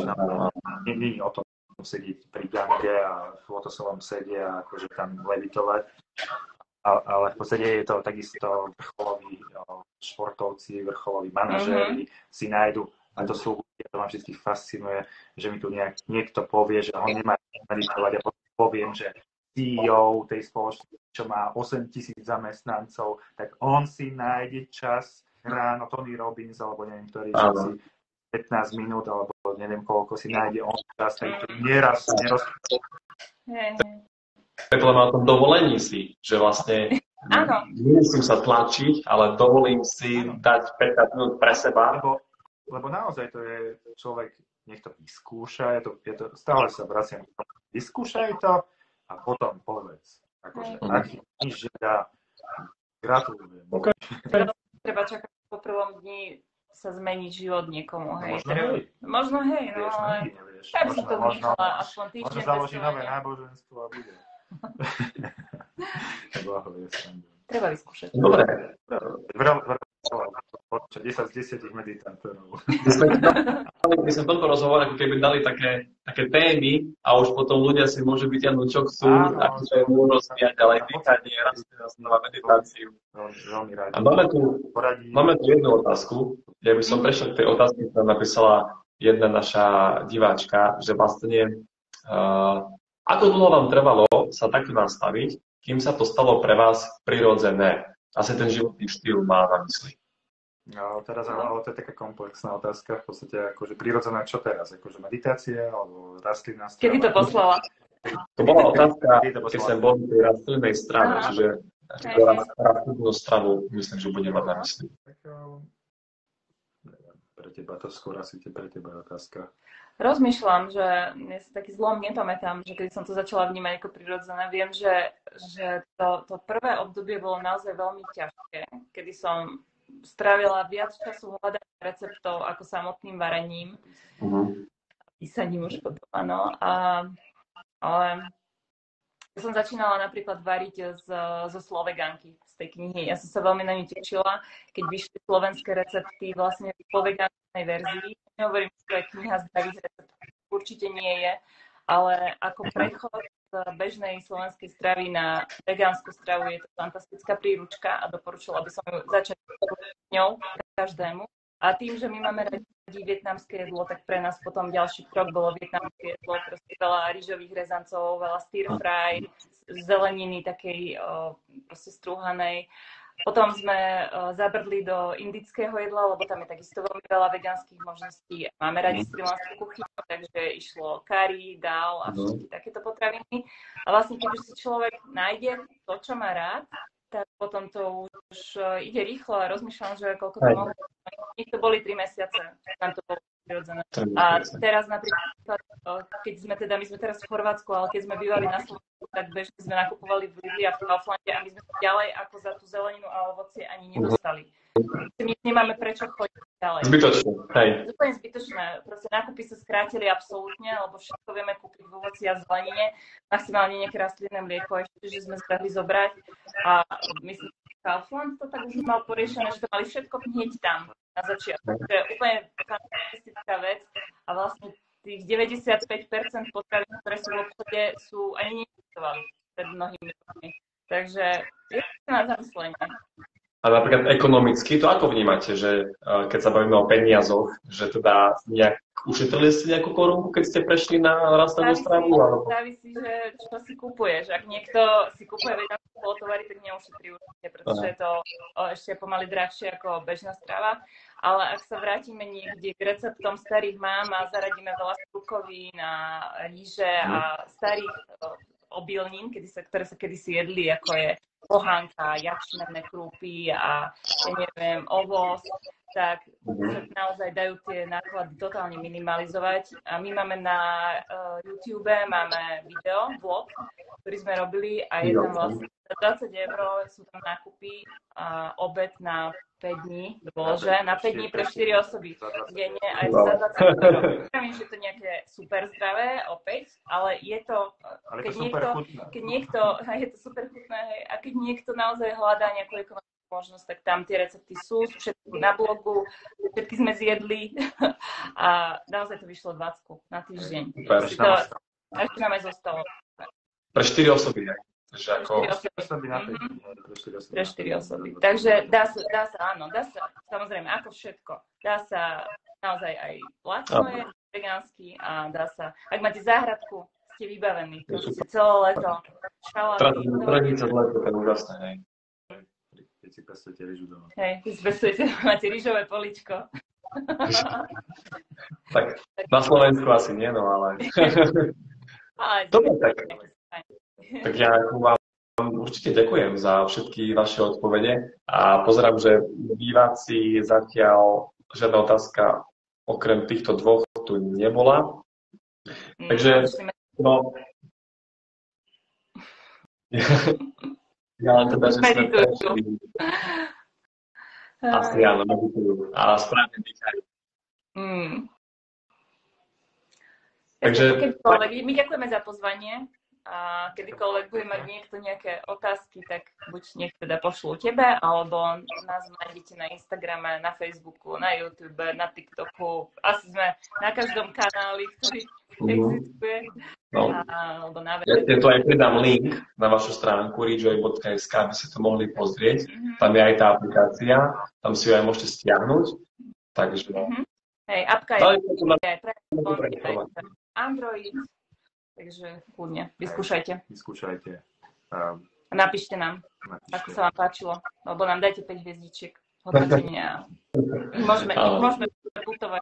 je o tom sedieť pri gange a v lotosovom sede a akože tam levitovať, ale v podstate je to takisto vrcholoví športovci, vrcholoví manažéri mm-hmm. si nájdu a to sú ľudia, to ma vždy fascinuje, že mi tu nejak, niekto povie, že on nemá meditovať a potom poviem, že CEO tej spoločnosti, čo má 8 tisíc zamestnancov, tak on si nájde čas ráno, Tony Robbins, alebo neviem, ktorý si 15 minút, alebo neviem koľko si nájde on čas, tak to neraz neroz... To je na tom dovolení si, že vlastne <laughs> nemusím sa tlačiť, ale dovolím si dať 15 minút pre seba. Lebo lebo naozaj to je človek, nech to vyskúša, je to, je to, stále sa vraciam vyskúšaj to a potom povedz. Akože, mm. ak nič dá, gratulujem. Okay. Treba čakať po prvom dni sa zmeniť život niekomu, hej. No, možno hej. Možno hej, no Vieš, ale tak si to vnímala aspoň týždeň. Možno založí nové náboženstvo a bude. <laughs> Treba vyskúšať. Dobre. Vrel, 10 z 10 meditátorov. My sme v tomto rozhovore ako keby dali také, také témy a už potom ľudia si môžu vyťahnuť, čo chcú, ako sa môžu rozvíjať ďalej, dýchanie, rastlina, meditáciu. A máme tu, máme tu jednu otázku. Ja by som prešiel k tej otázke, ktorá napísala jedna naša diváčka, že vlastne uh, ako dlho vám trvalo sa takto nastaviť, kým sa to stalo pre vás prirodzené? Asi ten životný štýl má na mysli. No, teraz, ale to je taká komplexná otázka, v podstate akože prirodzená čo teraz, akože meditácia alebo rastlinná strava? Kedy to poslala? To bola otázka, keď som bol v tej rastlinnej strane, čiže rastlinnú stravu myslím, že bude mať na mysli. Tak, pre teba to skôr asi pre teba je otázka. Rozmýšľam, že ja sa taký zlom nepamätám, že keď som to začala vnímať ako prirodzené, viem, že, že to, to prvé obdobie bolo naozaj veľmi ťažké, kedy som strávila viac času hľadaním receptov ako samotným varením. Uh-huh. Písaním už potom, áno. A, ale som začínala napríklad variť z, zo sloveganky tej knihy. Ja som sa veľmi na ňu tešila, keď vyšli slovenské recepty vlastne v sloveganskej verzii Nehovorím, že to je kniha zdravých receptov, určite nie je, ale ako prechod z bežnej slovenskej stravy na vegánsku stravu je to fantastická príručka a doporučila by som ju začať s ňou každému. A tým, že my máme radi vietnamské jedlo, tak pre nás potom ďalší krok bolo vietnamské jedlo, proste veľa rýžových rezancov, veľa stir fry, zeleniny takej proste strúhanej. Potom sme uh, zabrdli do indického jedla, lebo tam je takisto veľmi veľa vegánskych možností. Máme radi mhm. srilanskú kuchyňu, takže išlo kari, dal a mhm. všetky takéto potraviny. A vlastne, keď už si človek nájde to, čo má rád, tak potom to už ide rýchlo a rozmýšľam, že koľko to mohlo. Nech to boli tri mesiace, tam to bolo prirodzené. A teraz napríklad, keď sme teda, my sme teraz v Chorvátsku, ale keď sme bývali na Slovensku, tak bežne sme nakupovali v Lidli a v Kauflande a my sme ďalej ako za tú zeleninu a ovocie ani nedostali. My nemáme prečo chodiť ďalej. Zbytočné, hej. Úplne zbytočné. Proste nákupy sa skrátili absolútne, lebo všetko vieme kúpiť v ovoci a zelenine. Maximálne nejaké rastlinné mlieko ešte, že sme zbrali zobrať. A myslím, Kaufland to tak už mal poriešené, že to mali všetko hneď tam na začiatku. To je úplne fantastická vec a vlastne tých 95% potravín, ktoré sú v obchode, sú ani neexistovali pred mnohými rokmi. Takže je to na zamyslenie. A napríklad ekonomicky, to ako vnímate, že keď sa bavíme o peniazoch, že teda nejak ušetrili ste nejakú korunku, keď ste prešli na rastlenú stravu? Alebo... Závisí, že čo si kupuješ. Ak niekto si kupuje veganské polotovary, tak neušetrí určite, pretože je to ešte pomaly drahšie ako bežná strava. Ale ak sa vrátime niekde k receptom starých mám a zaradíme veľa strukovín a ríže a starých obilnín, kedy sa, ktoré sa kedysi jedli, ako je pohánka, jačmenné krúpy a neviem, ovoz, tak sa naozaj dajú tie náklady totálne minimalizovať. A my máme na uh, YouTube máme video, vlog, ktorý sme robili a je tam vlastne za 20 eur sú tam nákupy a obed na 5 dní, bože, na 5 dní pre 4 osoby denne aj za 20 eur. <laughs> Neviem, že to nejaké super zdravé, opäť, ale je to, keď, to niekto, keď niekto, <laughs> je to super chutné, hej, a keď niekto naozaj hľadá nejakú ekonomickú možnosť, tak tam tie recepty sú, sú všetky na blogu, všetky sme zjedli <laughs> a naozaj to vyšlo 20 na týždeň. Super, to, ešte nám aj zostalo. Pre 4 osoby. Takže ako... Mhm. Pre 4 osoby. Takže dá sa, dá sa, áno, dá sa, samozrejme, ako všetko. Dá sa naozaj aj lacno je, vegánsky a dá sa, ak máte záhradku, ste vybavení. Proste celé leto. Šaláty. Tradica z leto, to je úžasné. Keď si pestujete rýžu doma. Hej, keď si pestujete, máte rýžové poličko. <laughs> tak na Slovensku asi nie, no ale... <laughs> Dobre, tak. Tak ja vám určite ďakujem za všetky vaše odpovede a pozerám, že diváci zatiaľ žiadna otázka okrem týchto dvoch tu nebola. Mm, Takže, no... <laughs> ja len teda, že sme prešli. Asi áno, meditujú. A správne dýchajú. Mm. Takže... My ďakujeme za pozvanie a kedykoľvek bude mať niekto nejaké otázky, tak buď nech teda pošlú tebe, alebo nás nájdete na Instagrame, na Facebooku, na YouTube, na TikToku. Asi sme na každom kanáli, ktorý mhm. existuje. No. alebo na ja, ja to aj pridám link na vašu stránku rejoy.sk, aby ste to mohli pozrieť. Mm-hmm. Tam je aj tá aplikácia, tam si ju aj môžete stiahnuť. Takže... Mm-hmm. Hej, apka je, je aj pre Android, Takže kľudne, vyskúšajte. Vyskúšajte. A napíšte nám, napíšte. ako sa vám páčilo, alebo nám dajte 5 hviezdičiek hodnotenia. <laughs> môžeme, môžeme putovať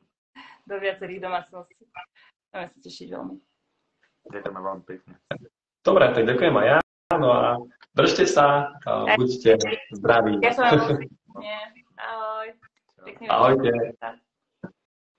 <laughs> do viacerých domácností. Budeme sa tešiť veľmi. Ďakujeme vám pekne. Dobre, tak ďakujem aj ja. No a držte sa, buďte zdraví. Ďakujem <laughs> veľmi pekne. Ahoj. Ahojte.